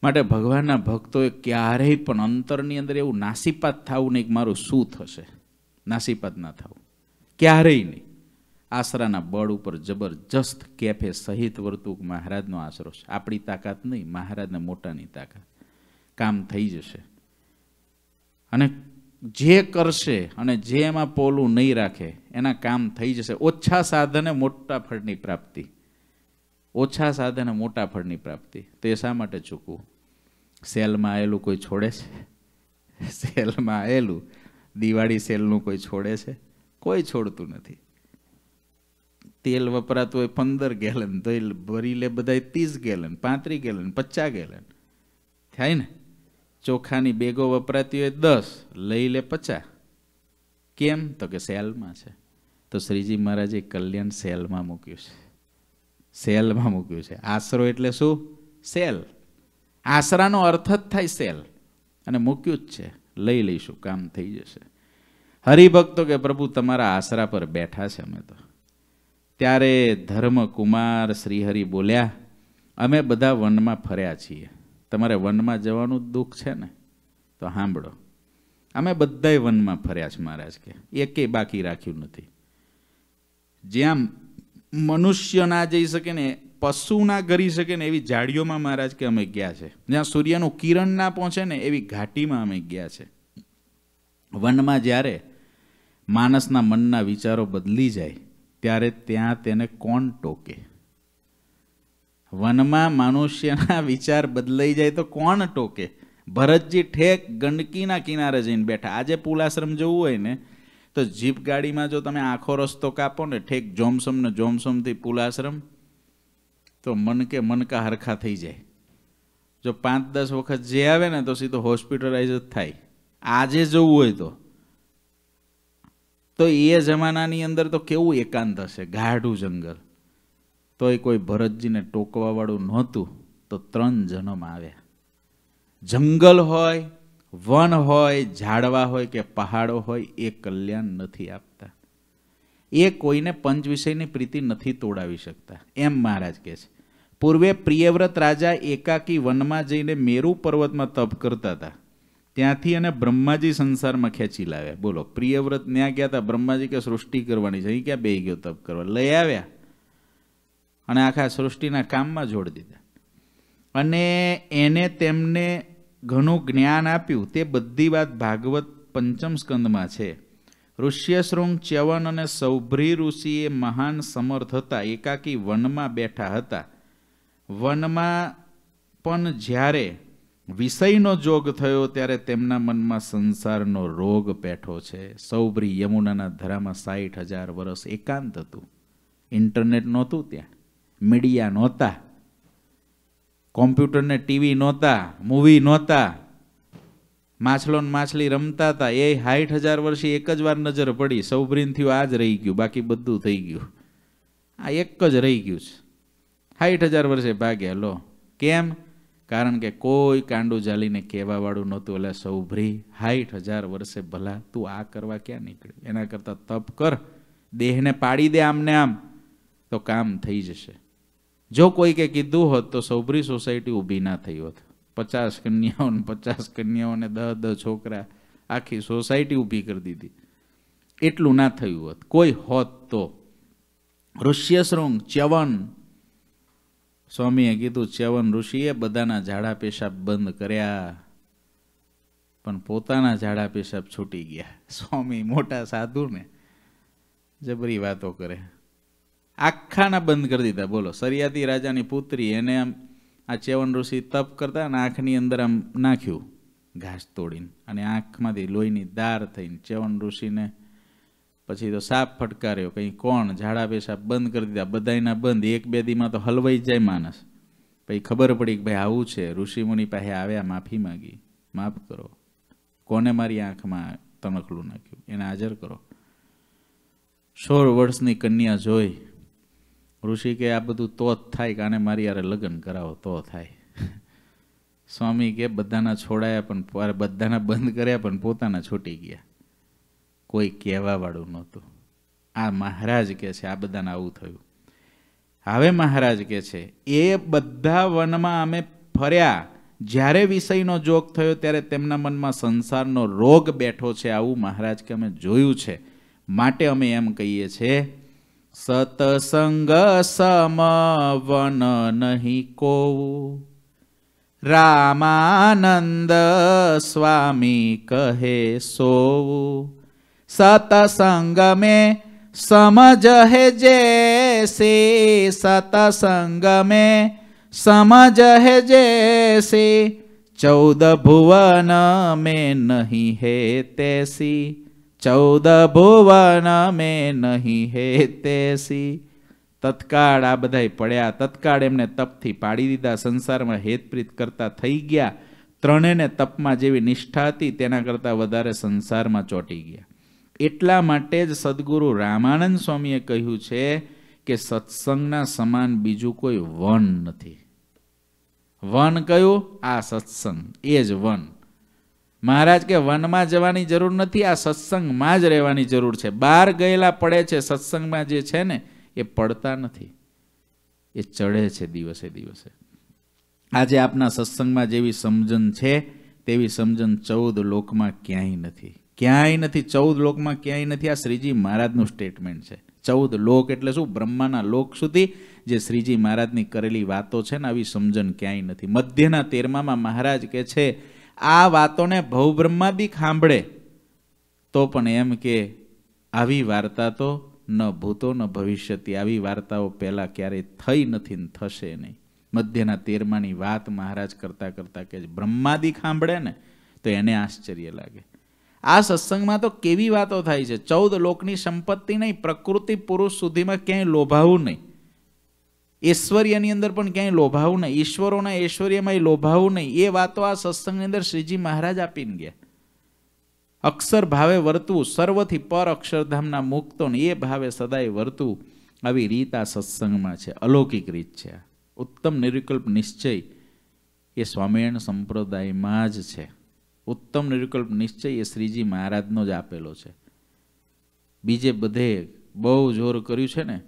માટે ભગવાનના ભક્તોએ ક્યારેય પણ અંતરની અંદર એવું નાસીપાત થવું નહીં કે મારું શું થશે. નાસીપાત ના થવું. ક્યારેય નહીં. આશરાના બળ ઉપર જબરજસ્ત કેફે સહિત વર્તુક મહારાજનો આશરો છે. આપણી તાકાત નહીં, મહારાજને મોટાની તાકાત. કામ થઈ જશે. અને જે કરશે અને જે એમાં પોલું નહીં રાખે, એના કામ થઈ જશે. ઓછા સાધને મોટા ફળની પ્રાપ્તિ. ઓછા સાધને મોટા ફળની પ્રાપ્તિ. તો એ શા માટે ચૂકવું? સેલમાં આવેલું કોઈ છોડે છે? સેલમાં આવેલું દિવાળી સેલનું કોઈ છોડે છે? કોઈ છોડતું નથી. તેલ વપરાતું હોય પંદર ગેલન, તો એ ભરી લે બધા ત્રીસ ગેલન, પાંત્રીસ ગેલન, પચાસ ગેલન. થાય ને? ચોખાની બેગો વપરાતી હોય દસ, લઈ લે પચાસ. કેમ? તો કે સેલમાં છે. તો શ્રીજી મહારાજે કલ્યાણ સેલમાં મૂક્યું છે. સેલમાં મૂક્યું છે. આશરો એટલે શું? સેલ. આશરાનો અર્થ જ થાય સેલ. અને મૂક્યું જ છે. લઈ લઈશું, કામ થઈ જશે. હરિભક્તો કે પ્રભુ, તમારા આશરા પર બેઠા છે અમે તો. ત્યારે ધર્મકુમાર શ્રીહરિ બોલ્યા, અમે બધા વનમાં ફર્યા છીએ. તમારે વનમાં જવાનું દુઃખ છે ને? તો સાંભળો. અમે બધાય વનમાં ફર્યા છે મહારાજ કે, એકે બાકી રાખ્યું નથી. જ્યાં મનુષ્ય ના જઈ શકે ને, પશુ ના કરી શકે ને, એવી ઝાડીઓમાં મહારાજ કે અમે ગયા છે. જ્યાં સૂર્યનું કિરણ ના પહોંચે ને, એવી ઘાટીમાં અમે ગયા છે. વનમાં જ્યારે માણસના મનના વિચારો બદલી જાય, ત્યારે ત્યાં તેને કોણ ટોકે? વનમાં મનુષ્યના વિચાર બદલાઈ જાય તો કોણ ટોકે? ભરતજી ઠેક ગંડકીના કિનારે જઈને બેઠા. આજે પુલાશ્રમ જવું હોય ને, તો જીપ ગાડીમાં જો તમે આખો રસ્તો કાપો ને, ઠેક જોમસમ ને જોમસમથી પુલાશ્રમ, તો મન કે મનકા હરખા થઈ જાય. જો પાંચ દસ વખત જે આવે ને, તો સીધો હોસ્પિટલાઇઝ જ થાય. આજે જવું હોય તો. તો એ જમાનાની અંદર તો કેવું એકાંત હશે? ગાઢું જંગલ. તોય કોઈ ભરતજીને ટોકવાવાળું નહોતું, તો ત્રણ જન્મ આવ્યા. જંગલ હોય, વન હોય, ઝાડવા હોય કે પહાડો હોય, એ કલ્યાણ નથી આપતા. એ કોઈને પંચ વિષયની પ્રીતિ નથી તોડાવી શકતા. એમ મહારાજ કહે છે. પૂર્વે પ્રિયવ્રત રાજા એકાકી વનમાં જઈને મેરુ પર્વતમાં તપ કરતા હતા. ત્યાંથી અને બ્રહ્માજી સંસારમાં ખેંચી લાવ્યા. બોલો, પ્રિયવ્રત ત્યાં ગયા હતા બ્રહ્માજી કે સૃષ્ટિ કરવાની છે? અહીં ક્યાં બે ગયો તપ કરવા? લઈ આવ્યા? અને આખા સૃષ્ટિના કામમાં જોડી દીધા. અને એને તેમને ઘણું જ્ઞાન આપ્યું. તે બધી વાત ભાગવત પંચમ સ્કંદમાં છે. ઋષ્યશૃંગ, ચ્યવન અને સૌભ્રી ઋષિએ મહાન સમર્થ હતા. એકાકી વનમાં બેઠા હતા. વનમાં પણ જ્યારે વિષયનો જોગ થયો ત્યારે તેમના મનમાં સંસારનો રોગ પેઠો છે. સૌભ્રી યમુનાના ધરામાં સાઠ હજાર વર્ષ એકાંત હતું. ઇન્ટરનેટ નહોતું ત્યાં. મીડિયા નહોતા. કોમ્પ્યુટરને ટીવી નહોતા મૂવી નહોતા. માછલો ને માછલી રમતા હતા. એ સાઠ હજાર વર્ષે એક જ વાર નજર પડી. સૌભરીન થયું, આ જ રહી ગયું. બાકી બધું થઈ ગયું. આ એક જ રહી ગયું છે. સાઠ હજાર વર્ષે ભાગ્યા. લો, કેમ? કારણ કે કોઈ કાંડું જાલીને કહેવાવાળું નહોતું. એટલે સૌભરી સાઠ હજાર વર્ષે ભલા, તું આ કરવા ક્યાં નીકળ્યું? એના કરતાં તપ કર. દેહને પાડી દે આમને આમ. તો કામ થઈ જશે. જો કોઈ કે કીધું હોત તો સૌભરી સોસાયટી ઊભી ના થઈ હોત. પચાસ કન્યાઓને પચાસ કન્યાઓને દહ દહ છોકરા આખી સોસાયટી ઊભી કરી દીધી. એટલું ના થયું હોત. કોઈ હોત તો. ઋષ્યશૃંગ ચ્યવન. સ્વામીએ કીધું, ચ્યવન ઋષિએ બધાના ઝાડા પેશાબ બંધ કર્યા. પણ પોતાના ઝાડા પેશાબ છૂટી ગયા. સ્વામી મોટા સાધુ ને જબરી વાતો કરે. આખાના બંધ કરી દીધા. બોલો સરિયાતી રાજાની પુત્રી એને આમ આ ચેવન ઋષિ તપ કરતા અને આંખની અંદર આમ નાખ્યું ઘાસ તોડીને અને આંખમાંથી લોહીની દાર થઈને ચેવન ઋષિને પછી તો સાપ ફટકાર્યો. કંઈ કોણ? ઝાડા પેશાબ બંધ કરી દીધા. બધાયના બંધ. એક બે દીમાં તો હલવાઈ જાય માણસ. પછી ખબર પડી કે ભાઈ આવું છે. ઋષિમુનિ પાસે આવ્યા, માફી માગી. માફ કરો. કોને મારી આંખમાં તણખલું નાખ્યું? એને હાજર કરો. સોળ વર્ષની કન્યા જોઈ ઋષિ કે આ બધું તો જ થાય કે મારી યારે લગ્ન કરાવો, તો થાય. સ્વામી કે બધાના છોડાયા પણ બધાના બંધ કર્યા પણ પોતાના છૂટી ગયા. કોઈ કહેવાવાળું નહોતું. આ મહારાજ કે છે, આ બધાને આવું થયું. હવે મહારાજ કે છે, એ બધા વનમાં અમે ફર્યા. જ્યારે વિષયનો જોગ થયો ત્યારે તેમના મનમાં સંસારનો રોગ બેઠો છે. આવું મહારાજ કે અમે જોયું છે. માટે અમે એમ કહીએ છીએ सतसंग समवन नहीं को रामानंद स्वामी कहे सो सतसंग में समझ है जैसे, सतसंग में समझ है जैसे, चौदह भुवन में नहीं है तैसी। ચૌદ ભુવન મેં નહીં હે તેસી તત્કાળ આ બધાય પડ્યા. તત્કાળ એમને તપથી પાડી દીધા. સંસારમાં હેતપ્રીત કરતા થઈ ગયા. ત્રણેને તપમાં જેવી નિષ્ઠા હતી, તેના કરતાં વધારે સંસારમાં ચોંટી ગયા. એટલા માટે જ સદગુરુ રામાનંદ સ્વામીએ કહ્યું છે કે સત્સંગના સમાન બીજું કોઈ વન નથી. વન કયું? આ સત્સંગ. એ જ વન. મહારાજ કે, વનમાં જવાની જરૂર નથી, આ સત્સંગમાં જ રહેવાની જરૂર છે. બહાર ગયેલા પડે છે, સત્સંગમાં જે છે ને, એ પડતા નથી. એ ચડે છે દિવસે દિવસે. આજે આપના સત્સંગમાં જેવી સમજણ છે, તેવી સમજણ ચૌદ લોકમાં ક્યાંય નથી. ક્યાંય નથી, ચૌદ લોકમાં ક્યાંય નથી. આ શ્રીજી મહારાજનું સ્ટેટમેન્ટ છે. ચૌદ લોક એટલે શું? બ્રહ્માના લોક સુધી જે શ્રીજી મહારાજની કરેલી વાતો છે ને, આવી સમજણ ક્યાંય નથી. મધ્યના તેરમામાં મહારાજ કે છે આ વાતોને ભવબ્રહ્મા બી સાંભળે તો પણ એમ કે આવી વાર્તા તો ન ભૂતો ન ભવિષ્યથી આવી વાર્તાઓ પહેલાં ક્યારેય થઈ નથી ને થશે નહીં. મધ્યના તેરમાની વાત મહારાજ કરતાં કરતાં કે બ્રહ્માદી સાંભળે ને? તો એને આશ્ચર્ય લાગે. આ સત્સંગમાં તો કેવી વાતો થાય છે? ચૌદ લોકની સંપત્તિ નહીં, પ્રકૃતિ પુરુષ સુધીમાં ક્યાંય લોભાવું નહીં. ઐશ્વર્યની અંદર પણ ક્યાંય લોભાવું નહીં. ઈશ્વરોના ઐશ્વર્યમાં લોભાવું નહીં. એ વાતો આ સત્સંગની અંદર શ્રીજી મહારાજ આપીને ગયા. અક્ષર ભાવે વર્તવું, સર્વથી પર અક્ષરધામના મુક્તોને એ ભાવે સદાય વર્તવું. આવી રીત આ સત્સંગમાં છે. અલૌકિક રીત છે ઉત્તમ નિર્વિકલ્પ નિશ્ચય એ સ્વામિનારાયણ સંપ્રદાયમાં જ છે. ઉત્તમ નિર્વિકલ્પ નિશ્ચય એ શ્રીજી મહારાજનો જ આપેલો છે. બીજે બધે બહુ જોર કર્યું છે ને,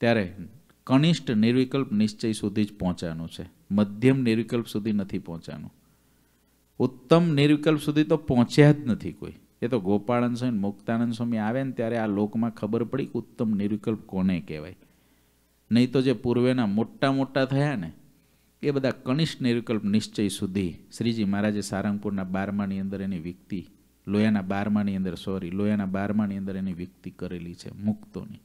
ત્યારે કનિષ્ઠ નિર્વિકલ્પ નિશ્ચય સુધી જ પહોંચવાનું છે. મધ્યમ નિર્વિકલ્પ સુધી નથી પહોંચવાનું ઉત્તમ નિર્વિકલ્પ સુધી તો પહોંચ્યા જ નથી કોઈ. એ તો ગોપાળન સ્વામી, મુક્તાનંદ સ્વામી આવે ને ત્યારે આ લોકમાં ખબર પડી ઉત્તમ નિર્વિકલ્પ કોને કહેવાય. નહીં તો જે પૂર્વેના મોટા મોટા થયા ને, એ બધા કનિષ્ઠ નિર્વિકલ્પ નિશ્ચય સુધી શ્રીજી મહારાજે સારંગપુરના બારમાની અંદર એની વ્યક્તિ લોયાના બારમાની અંદર સોરી લોયાના બારમાની અંદર એની વિકતિ કરેલી છે મુક્તોની.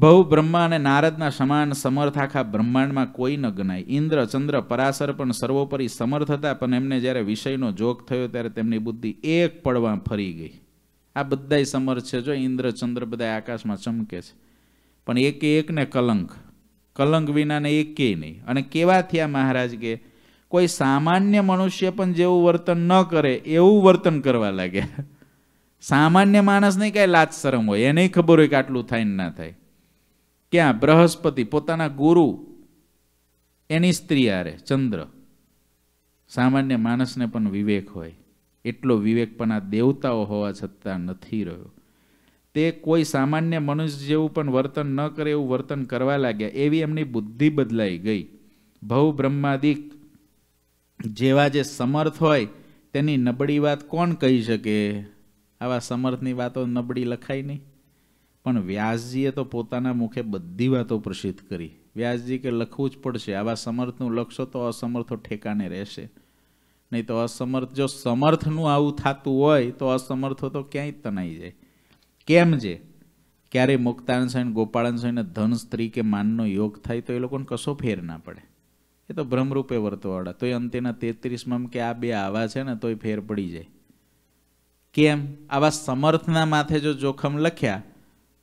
ભવ બ્રહ્મા અને નારદના સમાન સમર્થ આખા બ્રહ્માંડમાં કોઈ ન ગણાય. ઇન્દ્ર, ચંદ્ર, પરાશર પણ સર્વોપરી સમર્થ હતા, પણ એમને જ્યારે વિષયનો જોગ થયો ત્યારે તેમની બુદ્ધિ એક પડવા ફરી ગઈ. આ બધાય સમર્થ છે. જો ઇન્દ્ર, ચંદ્ર બધા આકાશમાં ચમકે છે. પણ એકે એકને કલંક. કલંક વિનાને એકે નહીં. અને કેવા થયા મહારાજ કે કોઈ સામાન્ય મનુષ્ય પણ જેવું વર્તન ન કરે, એવું વર્તન કરવા લાગ્યા. સામાન્ય માણસને કાંઈ લાજ શરમ હોય, એને ખબર હોય કે આટલું થાય ને ના થાય. ક્યાં? બૃહસ્પતિ, પોતાના ગુરુ. એની સ્ત્રી આરે, ચંદ્ર. સામાન્ય માણસને પણ વિવેક હોય. એટલો વિવેક પણ આ દેવતાઓ હોવા છતાં નથી રહ્યો. તે કોઈ સામાન્ય મનુષ્ય જેવું પણ વર્તન ન કરે એવું વર્તન કરવા લાગ્યા. એવી એમની બુદ્ધિ બદલાઈ ગઈ. ભવ બ્રહ્માદિક જેવા જે સમર્થ હોય, તેની નબળી વાત કોણ કહી શકે? આવા સમર્થની વાતો નબળી લખાય નહીં. પણ વ્યાસજીએ તો પોતાના મુખે બધી વાતો પ્રસિદ્ધ કરી. વ્યાસજી કે લખવું જ પડશે, આવા સમર્થનું લખશો તો અસમર્થો ઠેકાને રહેશે. નહીં તો અસમર્થ, જો સમર્થનું આવું થતું હોય, તો અસમર્થો તો ક્યાંય તનાઈ જાય. કેમ છે ક્યારેય મુક્તાન સ્વામી ગોપાળન સ્વામીને ધન સ્ત્રી કે માનનો યોગ થાય તો એ લોકોને કશો ફેર ના પડે. એ તો ભ્રમરૂપે વર્તવાળા તોય અંતેના તેત્રીસમાં કે આ બે આવા છે ને, તોય ફેર પડી જાય. કેમ? આવા સમર્થના માથે જો જોખમ લખ્યા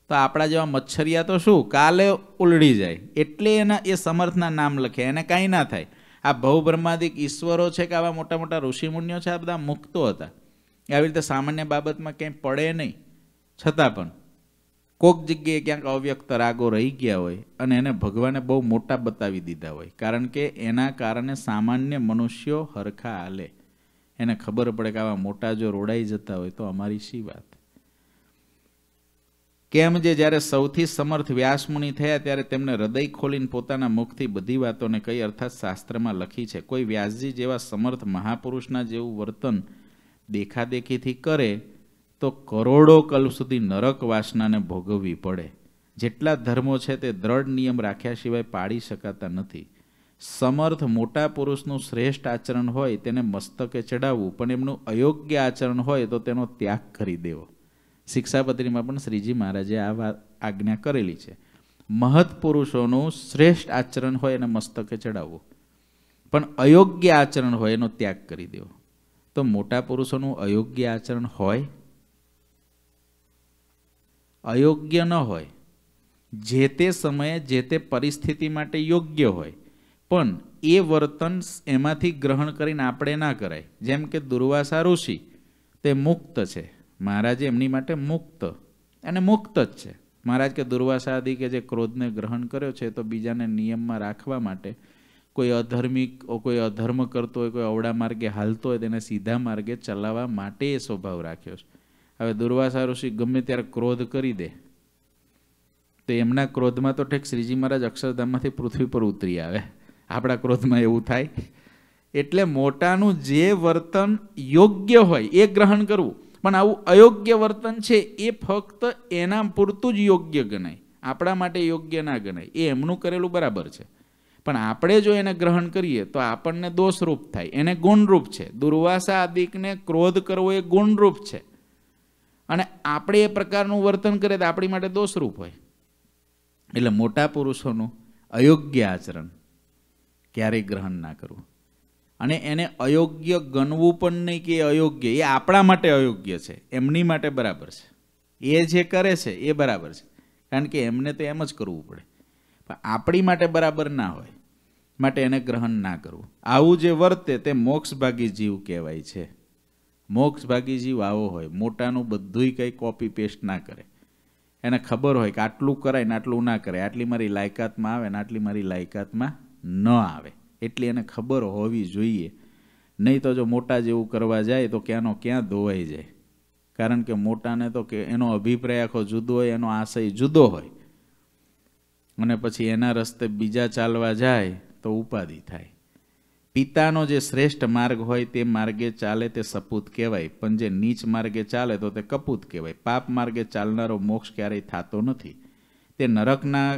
તો આપણા જેવા મચ્છરિયા તો શું? કાલે ઉલડી જાય. એટલે એના એ સમર્થના નામ લખે. એને કાંઈ ના થાય. આ ભવબ્રહ્માદિક ઈશ્વરો છે કે આવા મોટા મોટા ઋષિમુનિઓ છે, આ બધા મુક્તો હતા. આવી રીતે સામાન્ય બાબતમાં ક્યાંય પડે નહીં. છતાં પણ કોક જગ્યાએ ક્યાંક અવ્યક્ત રાગો રહી ગયા હોય અને એને ભગવાને બહુ મોટા બતાવી દીધા હોય. કારણ કે એના કારણે સામાન્ય મનુષ્યો હરખા હાલે. એને ખબર પડે કે આવા મોટા જો રોડાઈ જતા હોય તો અમારી શી વાત? કેમ જે જ્યારે સૌથી સમર્થ વ્યાસમુનિ થયા ત્યારે તેમને હૃદય ખોલીને પોતાના મુખથી બધી વાતોને કઈ અર્થાત શાસ્ત્રમાં લખી છે. કોઈ વ્યાસજી જેવા સમર્થ મહાપુરુષના જેવું વર્તન દેખાદેખીથી કરે તો કરોડો કલ્પ સુધી નરક વાસનાને ભોગવવી પડે. જેટલા ધર્મો છે તે દ્રઢ નિયમ રાખ્યા સિવાય પાડી શકાતા નથી. સમર્થ મોટા પુરુષનું શ્રેષ્ઠ આચરણ હોય તેને મસ્તકે ચડાવવું પણ એમનું અયોગ્ય આચરણ હોય તો તેનો ત્યાગ કરી દેવો. શિક્ષાપત્રીમાં પણ શ્રીજી મહારાજે આ વાત આજ્ઞા કરેલી છે. મહત પુરુષોનું શ્રેષ્ઠ આચરણ હોય એને મસ્તકે ચડાવવું. પણ અયોગ્ય આચરણ હોય એનો ત્યાગ કરી દેવો. તો મોટા પુરુષોનું અયોગ્ય આચરણ હોય? અયોગ્ય ન હોય. જે તે સમયે, જે તે પરિસ્થિતિ માટે યોગ્ય હોય. પણ એ વર્તન એમાંથી ગ્રહણ કરીને આપણે ના કરાય. જેમ કે દુર્વાસા ઋષિ, તે મુક્ત છે. મહારાજે એમની માટે મુક્ત અને મુક્ત જ છે. મહારાજ કે દુર્વાસા આદિ કે જે ક્રોધને ગ્રહણ કર્યો છે તો બીજાને નિયમમાં રાખવા માટે કોઈ અધર્મિક, કોઈ અધર્મ કરતો હોય, કોઈ અવડા માર્ગે હાલતો હોય, તેને સીધા માર્ગે ચલાવવા માટે એ સ્વભાવ રાખ્યો છે. હવે દુર્વાસા ઋષિ ગમે ત્યારે ક્રોધ કરી દે, તો એમના ક્રોધમાં તો ઠેક શ્રીજી મહારાજ અક્ષરધામમાંથી પૃથ્વી પર ઉતરી આવે. આપણા ક્રોધમાં એવું થાય. એટલે મોટાનું જે વર્તન યોગ્ય હોય એ ગ્રહણ કરવું. પણ આવું અયોગ્ય વર્તન છે એ ફક્ત એના પૂરતું જ યોગ્ય ગણાય. આપણા માટે યોગ્ય ના ગણાય. એ એમનું કરેલું બરાબર છે. પણ આપણે જો એને ગ્રહણ કરીએ તો આપણને દોષરૂપ થાય. એને ગુણરૂપ છે. દુર્વાસા આદિકને ક્રોધ કરવો એ ગુણરૂપ છે. અને આપણે એ પ્રકારનું વર્તન કરીએ તો આપણી માટે દોષરૂપ હોય. એટલે મોટા પુરુષોનું અયોગ્ય આચરણ ક્યારેય ગ્રહણ ના કરવું. અને એને અયોગ્ય ગણવું પણ નહીં કે અયોગ્ય, એ આપણા માટે અયોગ્ય છે. એમની માટે બરાબર છે. એ જે કરે છે, એ બરાબર છે. કારણ કે એમને તો એમ જ કરવું પડે. પણ આપણી માટે બરાબર ના હોય, માટે એને ગ્રહણ ના કરવું. આવું જે વર્તે તે મોક્ષભાગી જીવ કહેવાય છે. મોક્ષભાગી જીવ આવો હોય, મોટાનું બધુંય કંઈ કોપી પેસ્ટ ના કરે. એને ખબર હોય કે આટલું કરાય ને આટલું ના કરાય. આટલી મારી લાયકાતમાં આવે ને આટલી મારી લાયકાતમાં ન આવે. એટલી એને ખબર હોવી જોઈએ. નહીં તો જો મોટા જેવું કરવા જાય તો ક્યાંનો ક્યાં ધોવાઈ જાય. કારણ કે મોટાને તો કે એનો અભિપ્રાય આખો જુદો હોય, એનો આશય જુદો હોય. અને પછી એના રસ્તે બીજા ચાલવા જાય તો ઉપાધિ થાય. પિતાનો જે શ્રેષ્ઠ માર્ગ હોય તે માર્ગે ચાલે તે સપૂત કહેવાય, પણ જે નીચ માર્ગે ચાલે તો તે કપૂત કહેવાય. પાપ માર્ગે ચાલનારો મોક્ષ ક્યારેય થતો નથી. તે નરકના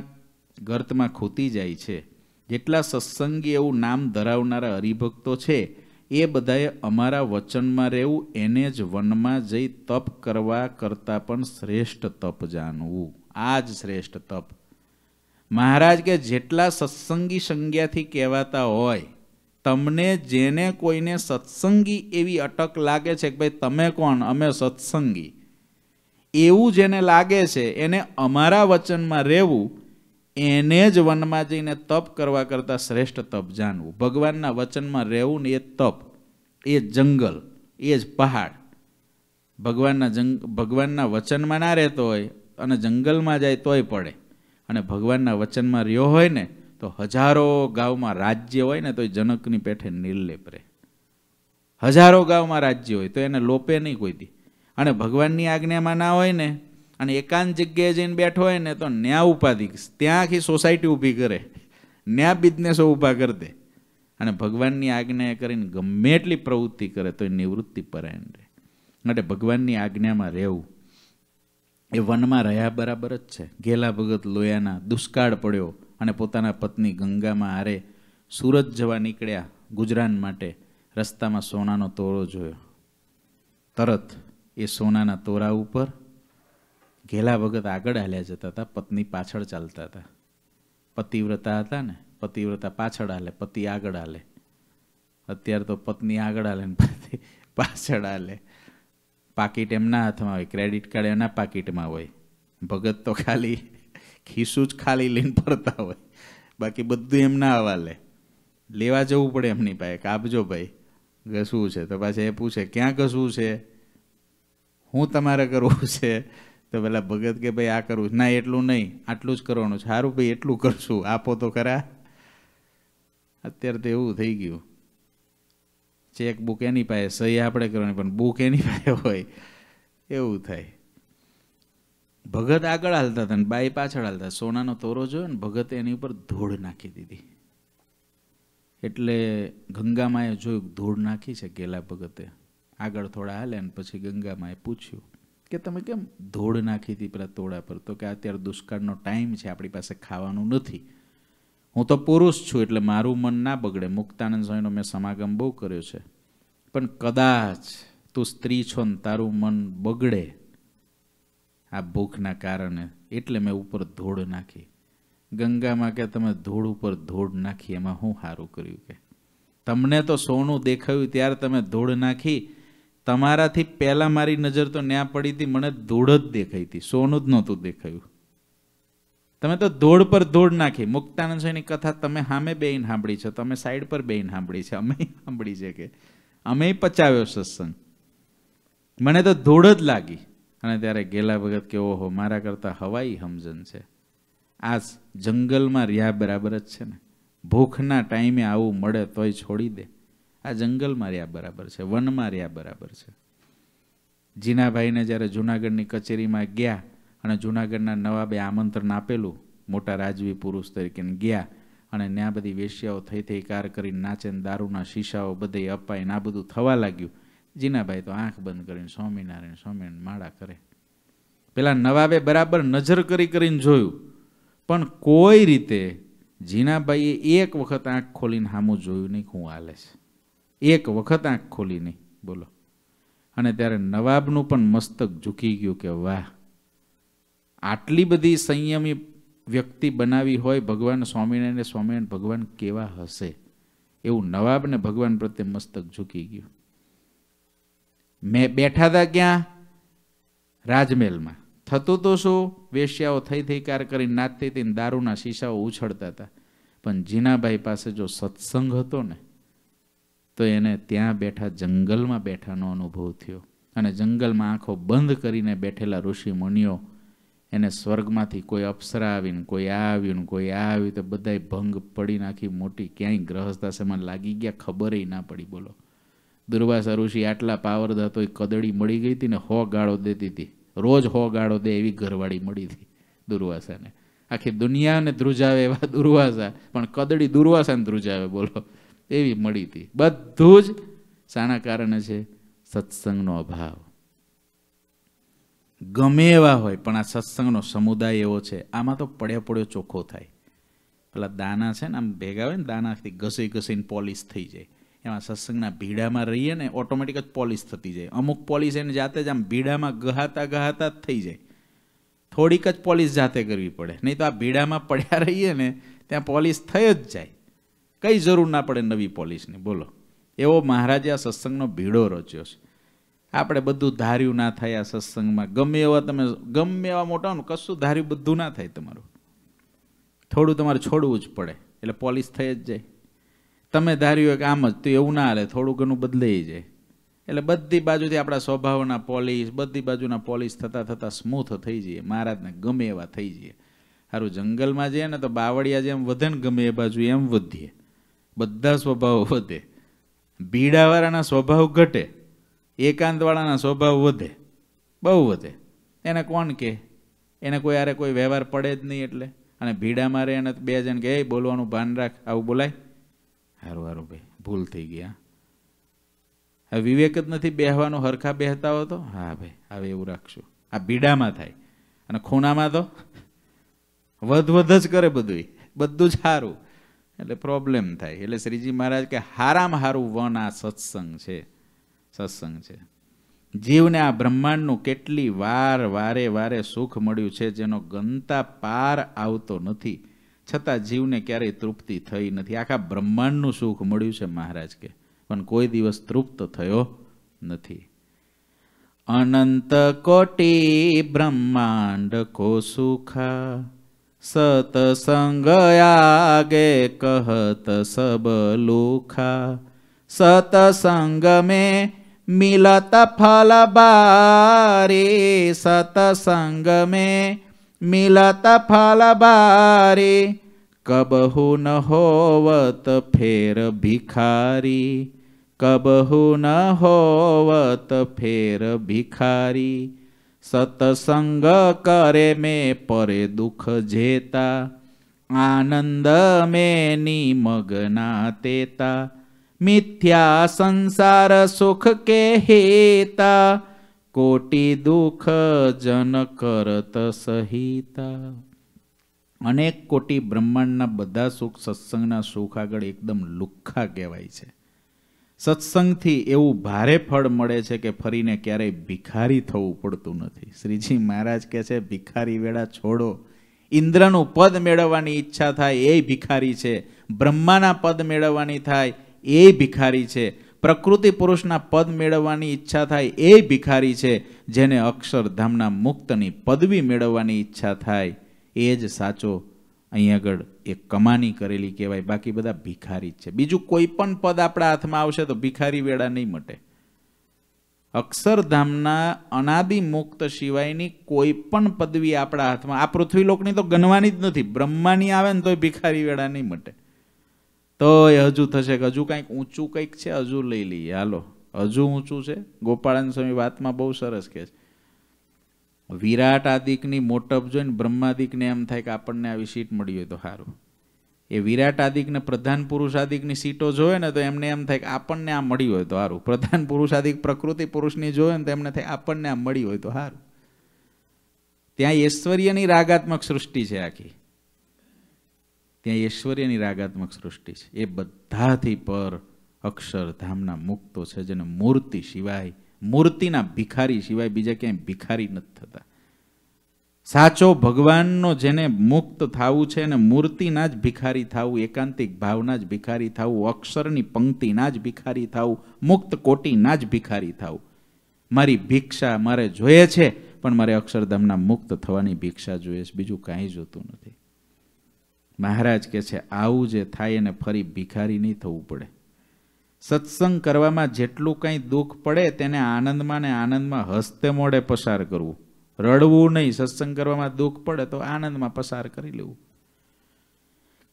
ગર્તમાં ખૂતી જાય છે. જેટલા સત્સંગી એવું નામ ધરાવનારા હરિભક્તો છે, એ બધાએ અમારા વચનમાં રહેવું, એને જ વનમાં જઈ તપ કરવા કરતાં પણ શ્રેષ્ઠ તપ જાણવું. આ જ શ્રેષ્ઠ તપ. મહારાજ કે જેટલા સત્સંગી સંજ્ઞાથી કહેવાતા હોય, તમને જેને કોઈને સત્સંગી એવી અટક લાગે છે કે ભાઈ તમે કોણ, અમે સત્સંગી. એવું જેને લાગે છે, એને અમારા વચનમાં રહેવું એને જ વનમાં જઈને તપ કરવા કરતાં શ્રેષ્ઠ તપ જાણવું. ભગવાનના વચનમાં રહેવું ને એ તપ, એ જંગલ, એ જ પહાડ. ભગવાનના જંગ, ભગવાનના વચનમાં ના રહેતો હોય અને જંગલમાં જાય તોય પડે. અને ભગવાનના વચનમાં રહ્યો હોય ને, તો હજારો ગામમાં રાજ્ય હોય ને તોય જનકની પેઠે નિર્લેપ રહે. હજારો ગામમાં રાજ્ય હોય, તો એને લોપે નહીં કોઈ દી. અને ભગવાનની આજ્ઞામાં ના હોય ને અને એકાંત જગ્યાએ જઈને બેઠો હોય ને તો ન્યા ઉપાધિ ત્યાં આખી સોસાયટી ઊભી કરે. ન્યા બિઝનેસો ઊભા કરી દે. અને ભગવાનની આજ્ઞા કરીને ગમે એટલી પ્રવૃત્તિ કરે તો એ નિવૃત્તિ પરાયણ રહે. માટે ભગવાનની આજ્ઞામાં રહેવું. એ વનમાં રહ્યા બરાબર જ છે. ગેલા ભગત લોયાના દુષ્કાળ પડ્યો અને પોતાના પત્ની ગંગામાં હારે સુરત જવા નીકળ્યા ગુજરાન માટે રસ્તામાં સોનાનો તોરો જોયો. તરત એ સોનાના તોરા ઉપર ઘેલા ભગત આગળ હાલ્યા જતા હતા, પત્ની પાછળ ચાલતા હતા. પતિવ્રતા હતા ને પતિવ્રતા પાછળ હાલે, પતિ આગળ હાલે. અત્યારે તો પત્ની આગળ હાલે ને પતિ પાછળ હાલે. પાકીટ એમના હાથમાં હોય, ક્રેડિટ કાર્ડ એના પાકીટમાં હોય. ભગત તો ખાલી ખિસ્સું જ ખાલી લઈને ફરતા હોય. બાકી બધું એમના હવાલે. લેવા જવું પડે એમની પાસે, કાપજો ભાઈ. ઘસવું છે તો પાછા એ પૂછે, ક્યાં ઘસવું છે? હું તમારે કરવું છે? તો પેલા ભગત કે ભાઈ, આ કરવું ના, એટલું નહીં, આટલું જ કરવાનું છે. સારું ભાઈ, એટલું કરશું આપો તો ખરા. અત્યારે તો એવું થઈ ગયું. ચેક બુક એની પાસે, સહી આપણે કરવાની, પણ બુક એની પાસે હોય, એવું થાય. ભગત આગળ હાલતા હતા ને, બાઈ પાછળ હાલતા. સોનાનો તોરો જોયો ને, ભગતે એની ઉપર ધૂળ નાખી દીધી. એટલે ગંગામાએ જોયું ધૂળ નાખી છે ગેલા ભગતે. આગળ થોડા હાલે ને, પછી ગંગામાએ પૂછ્યું કે તમે કેમ ધૂળ નાખી હતી પેલા તોડા પર? તો કે અત્યારે દુષ્કાળનો ટાઈમ છે, આપણી પાસે ખાવાનું નથી. હું તો પુરુષ છું, એટલે મારું મન ના બગડે. મુક્તાનંદ સ્વામીનો મેં સમાગમ બહુ કર્યો છે. પણ કદાચ તું સ્ત્રી છો ને તારું મન બગડે આ ભૂખના કારણે, એટલે મેં ઉપર ધૂળ નાખી. ગંગામાં કે તમે ધૂળ ઉપર ધૂળ નાખી, એમાં હું સારું કર્યું કે? તમને તો સોનું દેખાયું, ત્યારે તમે ધૂળ નાખી તમારાથી પહેલાં મારી નજર તો ન્યા પડી હતી, મને ધૂળ જ દેખાઈ હતી, સોનું જ નહોતું દેખાયું. તમે તો ધોળ પર ધોળ નાખી, મુક્તાનંદ સ્વામીની કથા તમે સામે બેન સાંભળી છે, તમે સાઈડ પર બેન સાંભળી છે, અમે સાંભળી છે કે અમે પચાવ્યો સત્સંગ. મને તો ધૂળ જ લાગી. અને ત્યારે ગેલા ભગત કે, ઓહો, મારા કરતાં હવાઈ હમજન છે. આ જંગલમાં રહ્યા બરાબર જ છે ને. ભૂખના ટાઈમે આવું મળે તોય છોડી દે. આ જંગલમાં રહ્યા બરાબર છે વનમાં રહ્યા બરાબર છે. જીનાભાઈને જ્યારે જુનાગઢની કચેરીમાં ગયા અને જુનાગઢના નવાબે આમંત્રણ આપેલું, મોટા રાજવી પુરુષ તરીકે ગયા અને ત્યાં બધી વેશ્યાઓ થઈ થઈ કાર કરીને નાચે દારૂના શીશાઓ બધે અપાય ને આ બધું થવા લાગ્યું. જીનાભાઈ તો આંખ બંધ કરીને સ્વામિનારાયણ સ્વામિનારાયણ માળા કરે. પેલા નવાબે બરાબર નજર કરી કરીને જોયું, પણ કોઈ રીતે જીનાભાઈએ એક વખત આંખ ખોલીને સામું જોયું નહીં હું હાલે છે. એક વખત આંખ ખોલી નહીં. બોલો. અને ત્યારે નવાબનું પણ મસ્તક ઝૂકી ગયું કે વાહ. આટલી બધી સંયમી વ્યક્તિ બનાવી હોય ભગવાન સ્વામિનારાયણ સ્વામિનારાયણ ભગવાન કેવા હશે? એવું નવાબને ભગવાન પ્રત્યે મસ્તક ઝૂકી ગયું. મેં બેઠા હતા ક્યાં? રાજમહેલમાં. થતું તો શું? વેશ્યાઓ થઈ થઈ કાર કરી નાચતી હતી દારૂના શીશાઓ ઉછળતા હતા. પણ જીનાભાઈ પાસે જો સત્સંગ હતો ને તો એને ત્યાં બેઠા જંગલમાં બેઠાનો અનુભવ થયો. અને જંગલમાં આંખો બંધ કરીને બેઠેલા ઋષિ મુનિઓ એને સ્વર્ગમાંથી કોઈ અપ્સરા આવીને, કોઈ આ આવ્યું કોઈ આ આવ્યું તો બધાય ભંગ પડી નાખી, મોટી ક્યાંય ગ્રહસ્થાશ્રમમાં લાગી ગયા, ખબર ના પડી, બોલો. દુર્વાસા ઋષિ આટલા પાવર હતો એ કદડી મળી ગઈ હતી ને હો ગાળો દેતી હતી. રોજ હો ગાળો દે એવી ઘરવાળી મળી હતી દુર્વાસાને. આખી દુનિયાને ધ્રુજાવે એવા દુર્વાસા, પણ કદડી દુર્વાસાને ધ્રુજાવે, બોલો. એવી મળી હતી. બધું જ શાના કારણે છે સત્સંગનો અભાવ. ગમે એવા હોય, પણ આ સત્સંગનો સમુદાય એવો છે, આમાં તો પડ્યો પડ્યો ચોખ્ખો થાય. પેલા દાના છે ને, આમ ભેગા હોય ને, દાનાથી ઘસી ઘસીને પોલિશ થઈ જાય. એમાં સત્સંગના ભીડામાં રહીએ ને, ઓટોમેટિક જ પોલિશ થતી જાય. અમુક પોલિશ એને જાતે જ આમ ભીડામાં ગહાતા ગહાતા જ થઈ જાય. થોડીક જ પોલિશ જાતે કરવી પડે. નહીં તો આ ભીડામાં પડ્યા રહીએ ને, ત્યાં પોલિશ થઈ જ જાય. કઈ જરૂર ના પડે નવી પોલિશની બોલો. એવો મહારાજે આ સત્સંગનો ભીડો રચ્યો છે. આપણે બધું ધાર્યું ના થાય આ સત્સંગમાં. ગમે એવા તમે, ગમે એવા મોટા ને, કશું ધાર્યું બધું ના થાય તમારું. થોડું તમારે છોડવું જ પડે, એટલે પોલિશ થઈ જ જાય. તમે ધાર્યું હોય કે આમ જ, તો એવું ના હાલે, થોડું ઘણું બદલાઈ જાય. એટલે બધી બાજુથી આપણા સ્વભાવના પોલિશ બધી બાજુના પોલિશ થતાં થતાં સ્મૂથ થઈ જઈએ, મહારાજને ગમે એવા થઈ જઈએ. સારું જંગલમાં જઈએ ને તો બાવળિયા જેમ વધે ને ગમે એ બાજુ એમ વધીએ. બધા સ્વભાવ વધે. ભીડાવાળાના સ્વભાવ ઘટે, એકાંતવાળાના સ્વભાવ વધે, બહુ વધે. એને કોણ કહે એને કોઈ આરે કોઈ વ્યવહાર પડે જ નહીં એટલે. અને ભીડા મારે એને બે જણ કે, એ, બોલવાનું ભાન રાખ, આવું બોલાય. સારું સારું ભાઈ, ભૂલ થઈ ગયા હવે વિવેક જ નથી બેહવાનું, હરખા બેહતા હો તો? હા ભાઈ, હવે એવું રાખશું. આ ભીડામાં થાય. અને ખૂણામાં તો? વધ વધ જ કરે બધું બધું જ સારું. એટલે પ્રોબ્લેમ થાય. એટલે શ્રીજી મહારાજ કે હારામાં હારું વન આ સત્સંગ છે. સત્સંગ છે. જીવને આ બ્રહ્માંડનું કેટલી વાર, વારે વારે સુખ મળ્યું છે જેનો ગંતા પાર આવતો નથી. છતાં જીવને ક્યારેય તૃપ્તિ થઈ નથી. આખા બ્રહ્માંડનું સુખ મળ્યું છે મહારાજ કે. પણ કોઈ દિવસ તૃપ્ત થયો નથી. અનંત કોટી બ્રહ્માંડ કો સુખા સતસંગ આગે કહત સબ લુખા સતસંગ में मिलत फल बारे सतसंग में मिलत फल बारे कबहु न होवत फेर भिखारी कबहु न होवत फेर भिखारी સતસંગ કરે મેં પરે દુઃખ જેતા, આનંદ મેની મગના તેતા, મિથ્યા સંસાર સુખ કે હેતા, કોટી દુઃખ જન કરત સહિતા. અનેક કોટી બ્રહ્માંડના બધા સુખ સત્સંગના સુખ આગળ એકદમ લુખ્ખા કહેવાય છે. સત્સંગથી એવું ભારે ફળ મળે છે કે ફરીને ક્યારેય ભિખારી થવું પડતું નથી. શ્રીજી મહારાજ કહે છે, ભિખારી વેળા છોડો. ઇન્દ્રનું પદ મેળવવાની ઈચ્છા થાય, એ ભિખારી છે. બ્રહ્માના પદ મેળવવાની થાય, એ ભિખારી છે. પ્રકૃતિ પુરુષના પદ મેળવવાની ઈચ્છા થાય, એ ભિખારી છે. જેને અક્ષરધામના મુક્તની પદવી મેળવવાની ઈચ્છા થાય, એ જ સાચો અહીં આગળ એક કમાની કરેલી કહેવાય, બાકી બધા ભિખારી જ છે. બીજું કોઈ પણ પદ આપણા હાથમાં આવશે તો ભિખારી વેળા નહીં મટે. અક્ષરધામના અનાદિ મુક્ત સિવાયની કોઈ પણ પદવી આપણા હાથમાં, આ પૃથ્વીલોકની તો ગણવાની જ નથી, બ્રહ્માની આવે ને તોય ભિખારી વેળા નહીં મટે. તો એ હજુ થશે કે હજુ કંઈક ઊંચું કંઈક છે, હજુ લઈ લઈએ. હાલો, હજુ ઊંચું છે? ગોપાળન સ્વામી વાતમાં બહુ સરસ કહે છે. વિરાટ આદિકની મોટપ જોઈને બ્રહ્માદિકને એમ થાય કે આપણને આવી સીટ મળી હોય તો સારું. એ વિરાટ આદિકને પ્રધાન પુરુષ આદિકની સીટો જોવે ને તો એમને એમ થાય કે આપણને આ મળી હોય તો સારું. પ્રધાન પુરુષ આદિક પ્રકૃતિ પુરુષની જોવે ને તો એમને થાય આપણને આ મળી હોય તો સારું. ત્યાં ઐશ્વર્યની રાગાત્મક સૃષ્ટિ છે આખી. ત્યાં ઐશ્વર્યની રાગાત્મક સૃષ્ટિ છે. એ બધાથી પર અક્ષરધામના મુક્તો છે જેને મૂર્તિ સિવાય મૂર્તિના ભિખારી સિવાય બીજા ક્યાંય ભિખારી નથી થતા. સાચો ભગવાનનો જેને મુક્ત થવું છે અને મૂર્તિના જ ભિખારી થવું, એકાંતિક ભાવના જ ભિખારી થવું, અક્ષરની પંક્તિના જ ભિખારી થવું, મુક્ત કોટીના જ ભિખારી થવું. મારી ભિક્ષા મારે જોઈએ છે, પણ મારે અક્ષરધામના મુક્ત થવાની ભિક્ષા જોઈએ છે. બીજું કાંઈ જોતું નથી. મહારાજ કે છે, આવું જે થાય એને ફરી ભિખારી નહીં થવું પડે. સત્સંગ કરવામાં જેટલું કંઈ દુઃખ પડે તેને આનંદમાં ને આનંદમાં હસ્તે મોડે પસાર કરવું. રડવું નહીં, સત્સંગ કરવામાં દુઃખ પડે તો આનંદમાં પસાર કરી લેવું.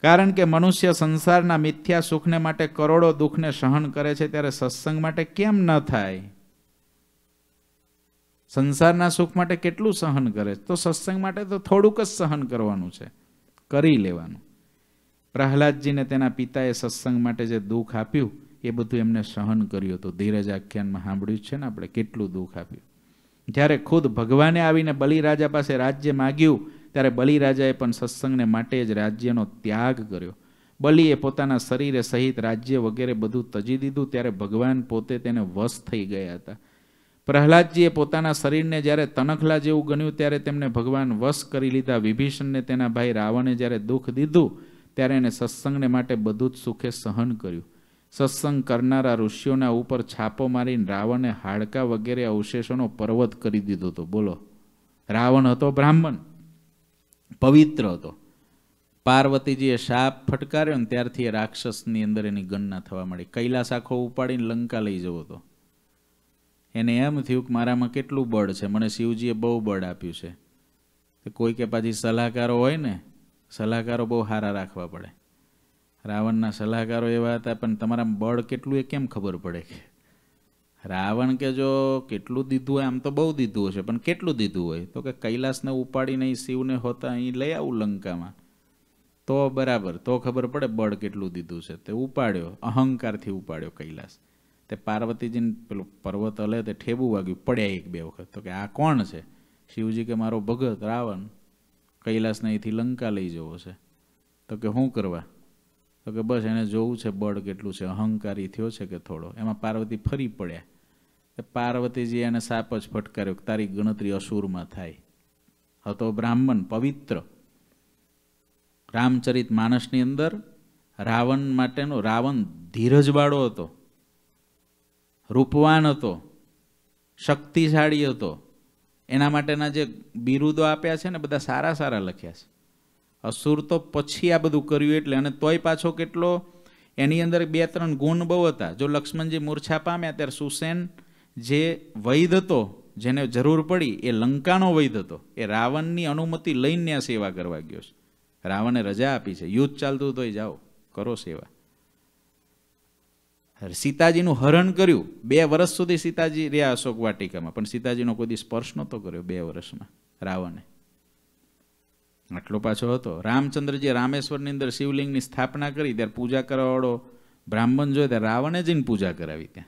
કારણ કે મનુષ્ય સંસારના મિથ્યા સુખને માટે કરોડો દુઃખને સહન કરે છે ત્યારે સત્સંગ માટે કેમ ન થાય? સંસારના સુખ માટે કેટલું સહન કરે? તો સત્સંગ માટે તો થોડુંક જ સહન કરવાનું છે. કરી લેવાનું. પ્રહલાદજીને તેના પિતાએ સત્સંગ માટે જે દુઃખ આપ્યું એ બધું એમને સહન કર્યું હતું. ધીરજ આખ્યાનમાં સાંભળ્યું છે ને આપણે, કેટલું દુઃખ આપ્યું. જ્યારે ખુદ ભગવાને આવીને બલિરાજા પાસે રાજ્ય માગ્યું, ત્યારે બલિરાજાએ પણ સત્સંગને માટે જ રાજ્યનો ત્યાગ કર્યો. બલિએ પોતાના શરીરે સહિત રાજ્ય વગેરે બધું તજી દીધું, ત્યારે ભગવાન પોતે તેને વશ થઈ ગયા હતા. પ્રહલાદજીએ પોતાના શરીરને જ્યારે તનખલા જેવું ગણ્યું, ત્યારે તેમને ભગવાન વશ કરી લીધા. વિભીષણને તેના ભાઈ રાવણે જ્યારે દુઃખ દીધું, ત્યારે એને સત્સંગને માટે બધું જ સુખે સહન કર્યું. સત્સંગ કરનારા ઋષિઓના ઉપર છાપો મારીને રાવણે હાડકા વગેરે અવશેષોનો પર્વત કરી દીધો હતો. બોલો. રાવણ હતો બ્રાહ્મણ. પવિત્ર હતો. પાર્વતીજીએ શાપ ફટકાર્યો ને ત્યારથી એ રાક્ષસની અંદર એની ગણના થવા માંડી. કૈલાસ આખો ઉપાડીને લંકા લઈ જવો હતો. એને એમ થયું કે મારામાં કેટલું બળ છે? મને શિવજીએ બહુ બળ આપ્યું છે. કોઈ કે પાછી સલાહકારો હોય ને, સલાહકારો બહુ સારા રાખવા પડે. રાવણના સલાહકારો એવા હતા, પણ તમારા બળ કેટલું એ કેમ ખબર પડે કે? રાવણ કે જો કેટલું દીધું હોય, આમ તો બહુ દીધું હશે, પણ કેટલું દીધું હોય? તો કે કૈલાસને ઉપાડીને અહીં શિવને હોતા અહીં લઈ આવું લંકામાં. તો બરાબર, તો ખબર પડે બળ કેટલું દીધું છે. તે ઉપાડ્યો, અહંકારથી ઉપાડ્યો કૈલાસ. તે પાર્વતીજીને પેલું પર્વત અલે, તે ઠેબું વાગ્યું, પડ્યા એક બે વખત. તો કે આ કોણ છે? શિવજી કે, મારો ભગત, રાવણ, કૈલાસને અહીંથી લંકા લઈ જવો છે. તો તો કે શું કરવા? તો કે બસ એને જોવું છે, બળ કેટલું છે, અહંકારી થયો છે કે થોડો? એમાં પાર્વતી ફરી પડ્યા. કે પાર્વતીજી એને સાપ જ ફટકાર્યો તારી ગણતરી અસુરમાં થાય. હતો બ્રાહ્મણ પવિત્ર. રામચરિત માનસની અંદર રાવણ માટેનો, રાવણ ધીરજવાળો હતો. રૂપવાન હતો. શક્તિશાળી હતો. એના માટેના જે બિરુદો આપ્યા છે ને, બધા સારા સારા લખ્યા છે. અસુર તો પછી આ બધું કર્યું એટલે અને તોય પાછો કેટલો? એની અંદર બે ત્રણ ગુણ બહુ હતા. જો લક્ષ્મણજી મૂર્છા પામ્યા ત્યારે સુસેન જે વૈદ હતો, જેને જરૂર પડી, એ લંકાનો વૈદ હતો. એ રાવણની અનુમતિ લઈને આ સેવા કરવા ગયો છે. રાવણે રજા આપી છે. યુદ્ધ ચાલતું તોય જાઓ, કરો સેવા. સીતાજીનું હરણ કર્યું. બે વર્ષ સુધી સીતાજી રહ્યા અશોક વાટિકામાં. પણ સીતાજીનો કોઈ સ્પર્શ નહોતો કર્યો બે વર્ષમાં રાવણે. આટલો પાછો હતો. રામચંદ્રજી રામેશ્વરની અંદર શિવલિંગની સ્થાપના કરી, ત્યારે પૂજા કરવાવાળો બ્રાહ્મણ જોઈએ ત્યારે રાવણે જઈને પૂજા કરાવી ત્યાં.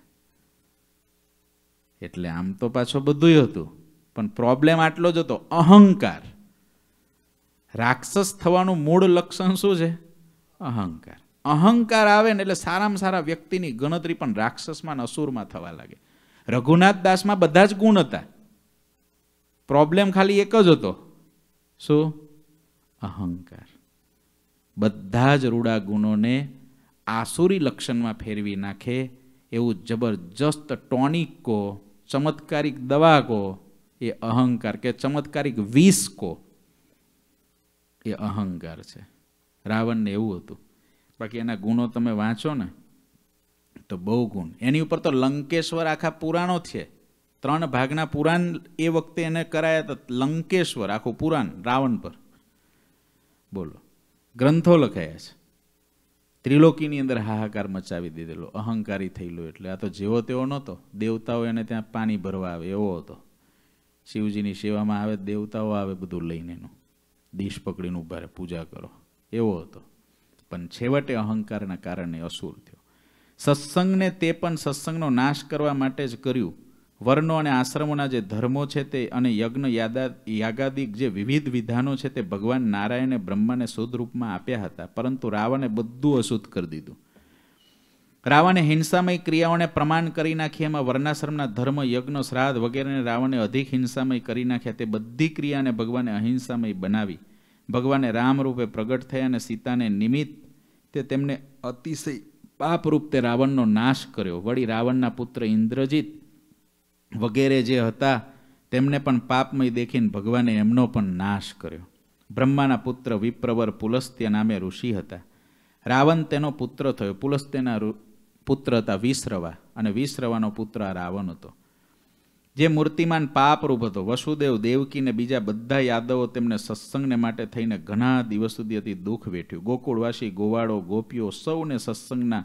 એટલે આમ તો પાછો બધું હતું, પણ પ્રોબ્લેમ આટલો જ હતો, અહંકાર. રાક્ષસ થવાનું મૂળ લક્ષણ શું છે? અહંકાર. અહંકાર આવે ને એટલે સારામાં સારા વ્યક્તિની ગણતરી પણ રાક્ષસમાં અસુરમાં થવા લાગે. રઘુનાથ દાસમાં બધા જ ગુણ હતા. પ્રોબ્લેમ ખાલી એક જ હતો. શું? અહંકાર. બધા જ રૂડા ગુણોને આસુરી લક્ષણમાં ફેરવી નાખે એવું જબરજસ્ત ટોનિક કો ચમત્કારિક દવા કો એ અહંકાર કે ચમત્કારિક વિષ કો એ અહંકાર છે. રાવણને એવું હતું. બાકી એના ગુણો તમે વાંચો ને, તો બહુ ગુણ. એની ઉપર તો લંકેશ્વર આખા પુરાણો છે. ત્રણ ભાગના પુરાણ એ વખતે એને કરાયા હતા લંકેશ્વર, આખું પુરાણ રાવણ પર. બોલો. ગ્રંથો લખાયા છે. ત્રિલોકીની અંદર હાહાકાર મચાવી દીધેલો. અહંકારી થયેલો એટલે આ તો જેવો તેવો નહોતો. દેવતાઓ એને ત્યાં પાણી ભરવા આવે એવો હતો. શિવજીની સેવામાં આવે, દેવતાઓ આવે બધું લઈને એનું. દીશ પકડીને ઊભા રહે, પૂજા કરો. એવો હતો. પણ છેવટે અહંકારના કારણે અસુર થયો. સત્સંગને તે પણ સત્સંગનો નાશ કરવા માટે જ કર્યું. વર્ણો અને આશ્રમોના જે ધર્મો છે તે અને યજ્ઞ યાદા યાગાદિક જે વિવિધ વિધાનો છે તે ભગવાન નારાયણે બ્રહ્માને શુદ્ધ રૂપમાં આપ્યા હતા, પરંતુ રાવણે બધું અશુદ્ધ કરી દીધું. રાવણે હિંસામય ક્રિયાઓને પ્રમાણ કરી નાખી, એમાં વર્ણાશ્રમના ધર્મ, યજ્ઞ, શ્રાદ્ધ વગેરેને રાવણે અધિક હિંસામય કરી નાખ્યા, તે બધી ક્રિયાને ભગવાને અહિંસામય બનાવી. ભગવાને રામ રૂપે પ્રગટ થયા અને સીતાને નિમિત્ત તે તેમને અતિશય પાપરૂપ તે રાવણનો નાશ કર્યો. વળી રાવણના પુત્ર ઇન્દ્રજીત વગેરે જે હતા, તેમને પણ પાપમય દેખીને ભગવાને એમનો પણ નાશ કર્યો. બ્રહ્માના પુત્ર વિપ્રવર પુલસ્ત્ય નામે ઋષિ હતા. રાવણ તેનો પુત્ર થયો. પુલસ્ત્યના પુત્ર હતા વિશ્રવા અને વિશ્રવાનો પુત્ર આ રાવણ હતો. જે મૂર્તિમાન પાપરૂપ હતો. વસુદેવ દેવકીને બીજા બધા યાદવો તેમને સત્સંગને માટે થઈને ઘણા દિવસ સુધી અતિ દુઃખ વેઠ્યું. ગોકુળવાસી, ગોવાળો, ગોપીઓ સૌને સત્સંગના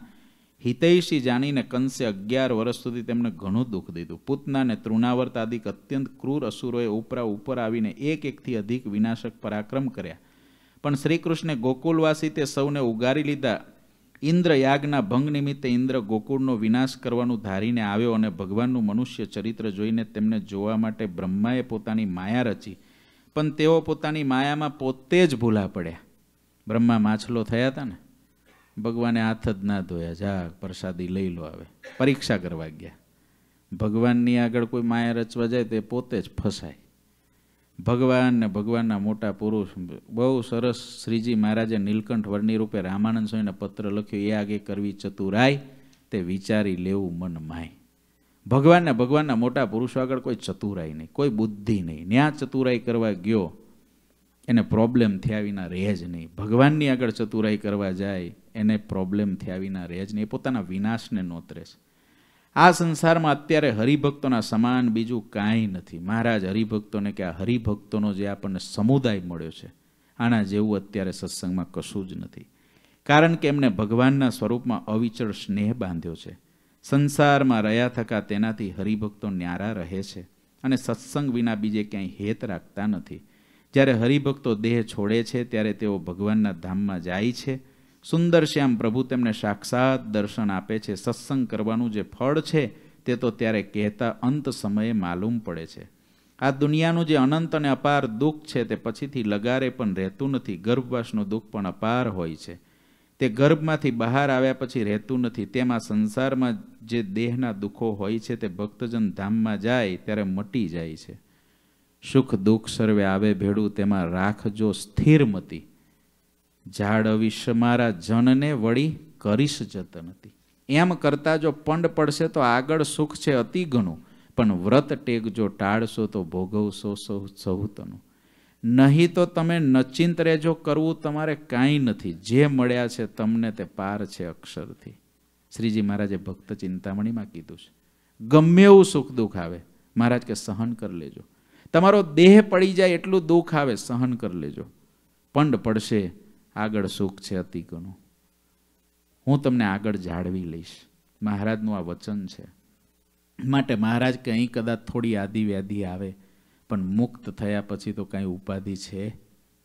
હિતૈષી જાણીને કંસે અગિયાર વર્ષ સુધી તેમને ઘણું દુઃખ દીધું. પૂતનાને તૃણાવર્ત આદિક અત્યંત ક્રૂર અસુરોએ ઉપરા ઉપર આવીને એક એકથી અધિક વિનાશક પરાક્રમ કર્યા. પણ શ્રીકૃષ્ણે ગોકુલવાસી તે સૌને ઉગારી લીધા. ઇન્દ્ર યાગના ભંગ નિમિત્તે ઇન્દ્ર ગોકુળનો વિનાશ કરવાનું ધારીને આવ્યો અને ભગવાનનું મનુષ્ય ચરિત્ર જોઈને તેમને જોવા માટે બ્રહ્માએ પોતાની માયા રચી. પણ તેઓ પોતાની માયામાં પોતે જ ભૂલા પડ્યા. બ્રહ્મા માછલો થયા હતા ને? ભગવાને હાથ જ ના ધોયા, જા, પ્રસાદી લઈ લો આવે પરીક્ષા કરવા ગયા. ભગવાનની આગળ કોઈ માયા રચવા જાય તો પોતે જ ફસાય. ભગવાન ને ભગવાનના મોટા પુરુષ, બહુ સરસ શ્રીજી મહારાજે નીલકંઠ વર્ણી રૂપે રામાનંદ સ્વામીને પત્ર લખ્યો, એ આગે કરવી ચતુરાય તે વિચારી લેવું મન માય. ભગવાનને ભગવાનના મોટા પુરુષો આગળ કોઈ ચતુરાઈ નહીં, કોઈ બુદ્ધિ નહીં. ન્યા ચતુરાઈ કરવા ગયો એને પ્રોબ્લેમ થયા વિના રહે જ નહીં. ભગવાનની આગળ ચતુરાઈ કરવા જાય, એને પ્રોબ્લેમ થયા વિના રહે જ નહીં. પોતાના વિનાશને નોતરે છે. આ સંસારમાં અત્યારે હરિભક્તોના સમાન બીજું કાંઈ નથી. મહારાજ હરિભક્તોને કે આ હરિભક્તોનો જે આપણને સમુદાય મળ્યો છે, આના જેવું અત્યારે સત્સંગમાં કશું જ નથી. કારણ કે એમને ભગવાનના સ્વરૂપમાં અવિચળ સ્નેહ બાંધ્યો છે. સંસારમાં રહ્યા થકા તેનાથી હરિભક્તો ન્યારા રહે છે અને સત્સંગ વિના બીજે ક્યાંય હેત રાખતા નથી. જ્યારે હરિભક્તો દેહ છોડે છે, ત્યારે તેઓ ભગવાનના ધામમાં જાય છે. સુંદર શ્યામ પ્રભુ તેમને સાક્ષાત દર્શન આપે છે. સત્સંગ કરવાનું જે ફળ છે, તે તો ત્યારે કહેતા અંત સમયે માલુમ પડે છે. આ દુનિયાનું જે અનંત અને અપાર દુઃખ છે, તે પછીથી લગારે પણ રહેતું નથી. ગર્ભવાસનું દુઃખ પણ અપાર હોય છે. તે ગર્ભમાંથી બહાર આવ્યા પછી રહેતું નથી. તેમાં સંસારમાં જે દેહના દુઃખો હોય છે, તે ભક્તજન ધામમાં જાય, ત્યારે મટી જાય છે. સુખ દુઃખ સર્વે આવે ભેડું તેમાં રાખજો સ્થિરમતી જાળવીશ મારા જનને વળી કરીશ જતન હતી એમ કરતા જો પંડ પડશે તો આગળ સુખ છે અતિ ઘણું. પણ વ્રત ટેક જો ટાળશો તો ભોગવશો સૌ સહુતનું. નહીં તો તમે નચિંત રહેજો, કરવું તમારે કાંઈ નથી. જે મળ્યા છે તમને તે પાર છે અક્ષરથી. શ્રીજી મહારાજે ભક્ત ચિંતામણીમાં કીધું છે. ગમે એવું સુખ દુઃખ આવે. મહારાજ કે સહન કરી લેજો. તમારો દેહ પડી જાય એટલું દુઃખ આવે, સહન કરી લેજો. પંડ પડશે, આગળ સુખ છે અતિકનું. હું તમને આગળ જાળવી લઈશ. મહારાજનું આ વચન છે. માટે મહારાજ કે અહીં કદાચ થોડી આદિ વ્યાધિ આવે, પણ મુક્ત થયા પછી તો કાંઈ ઉપાધિ છે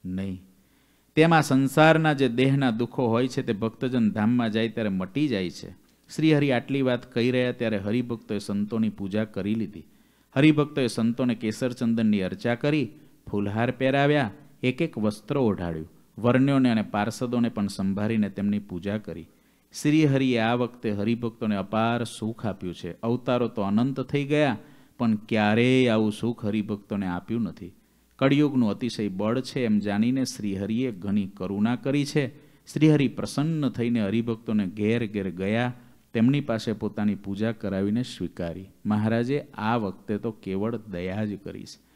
નહીં. તેમાં સંસારના જે દેહના દુઃખો હોય છે તે ભક્તજન ધામમાં જાય ત્યારે મટી જાય છે. શ્રીહરિ આટલી વાત કહી રહ્યા ત્યારે હરિભક્તોએ સંતોની પૂજા કરી લીધી. હરિભક્તોએ સંતોને કેસરચંદનની અર્ચા કરી ફૂલહાર પહેરાવ્યા એક એક વસ્ત્ર ઓઢાડ્યું. વર્ણ્યોને અને પાર્ષદોને પણ સંભાળીને તેમની પૂજા કરી. શ્રીહરિએ આ વખતે હરિભક્તોને અપાર સુખ આપ્યું છે. અવતારો તો અનંત થઈ ગયા, પણ ક્યારેય આવું સુખ હરિભક્તોને આપ્યું નથી. કળિયુગનું અતિશય બળ છે એમ જાણીને શ્રીહરિએ ઘણી કરુણા કરી છે. શ્રીહરિ પ્રસન્ન થઈને હરિભક્તોને ઘેર ઘેર ગયા તેમની પાસે પોતાની પૂજા કરાવીને સ્વીકારી. મહારાજે આ વખતે તો કેવળ દયા જ કરી છે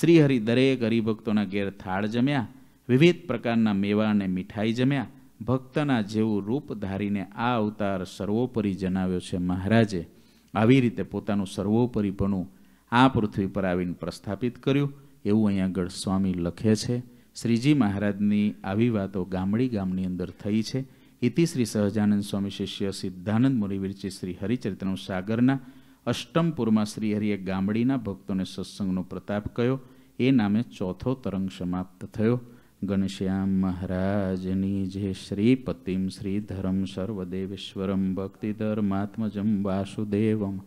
શ્રીહરિ દરેક હરિભક્તોના ઘેર થાળ જમ્યા, વિવિધ પ્રકારના મેવા અને મીઠાઈ જમ્યા, ભક્તના જેવું રૂપ ધારીને આ અવતાર સર્વોપરી જણાવ્યો છે મહારાજે. આવી રીતે પોતાનું સર્વોપરીપણું આ પૃથ્વી પર આવીને પ્રસ્થાપિત કર્યું. એવું અહીંયા આગળ સ્વામી લખે છે. શ્રીજી મહારાજની આવી વાતો ગામડી ગામની અંદર થઈ છે. ઇતિ શ્રી સહજાનંદ સ્વામી શિષ્ય સિદ્ધાનંદ મુનિવિરચી શ્રી હરિચરિત્રનું સાગરના અષ્ટમપુરમાં શ્રી હરિએ ગામડીના ભક્તોને સત્સંગનો પ્રતાપ કયો એ નામે ચોથો તરંગ સમાપ્ત થયો ગણશ્યામ મહારાજની જે શ્રીપતિમ શ્રીધરમ સર્વદેવેશ્વરમ ભક્તિધર્માત્મજમ વાસુદેવમ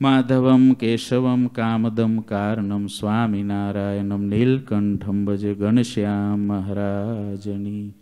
માધવમ કેશવમ કામદમ કારણમ સ્વામિનારાયણમ નીલકંઠમ ભજ ગણશ્યામ મહારાજની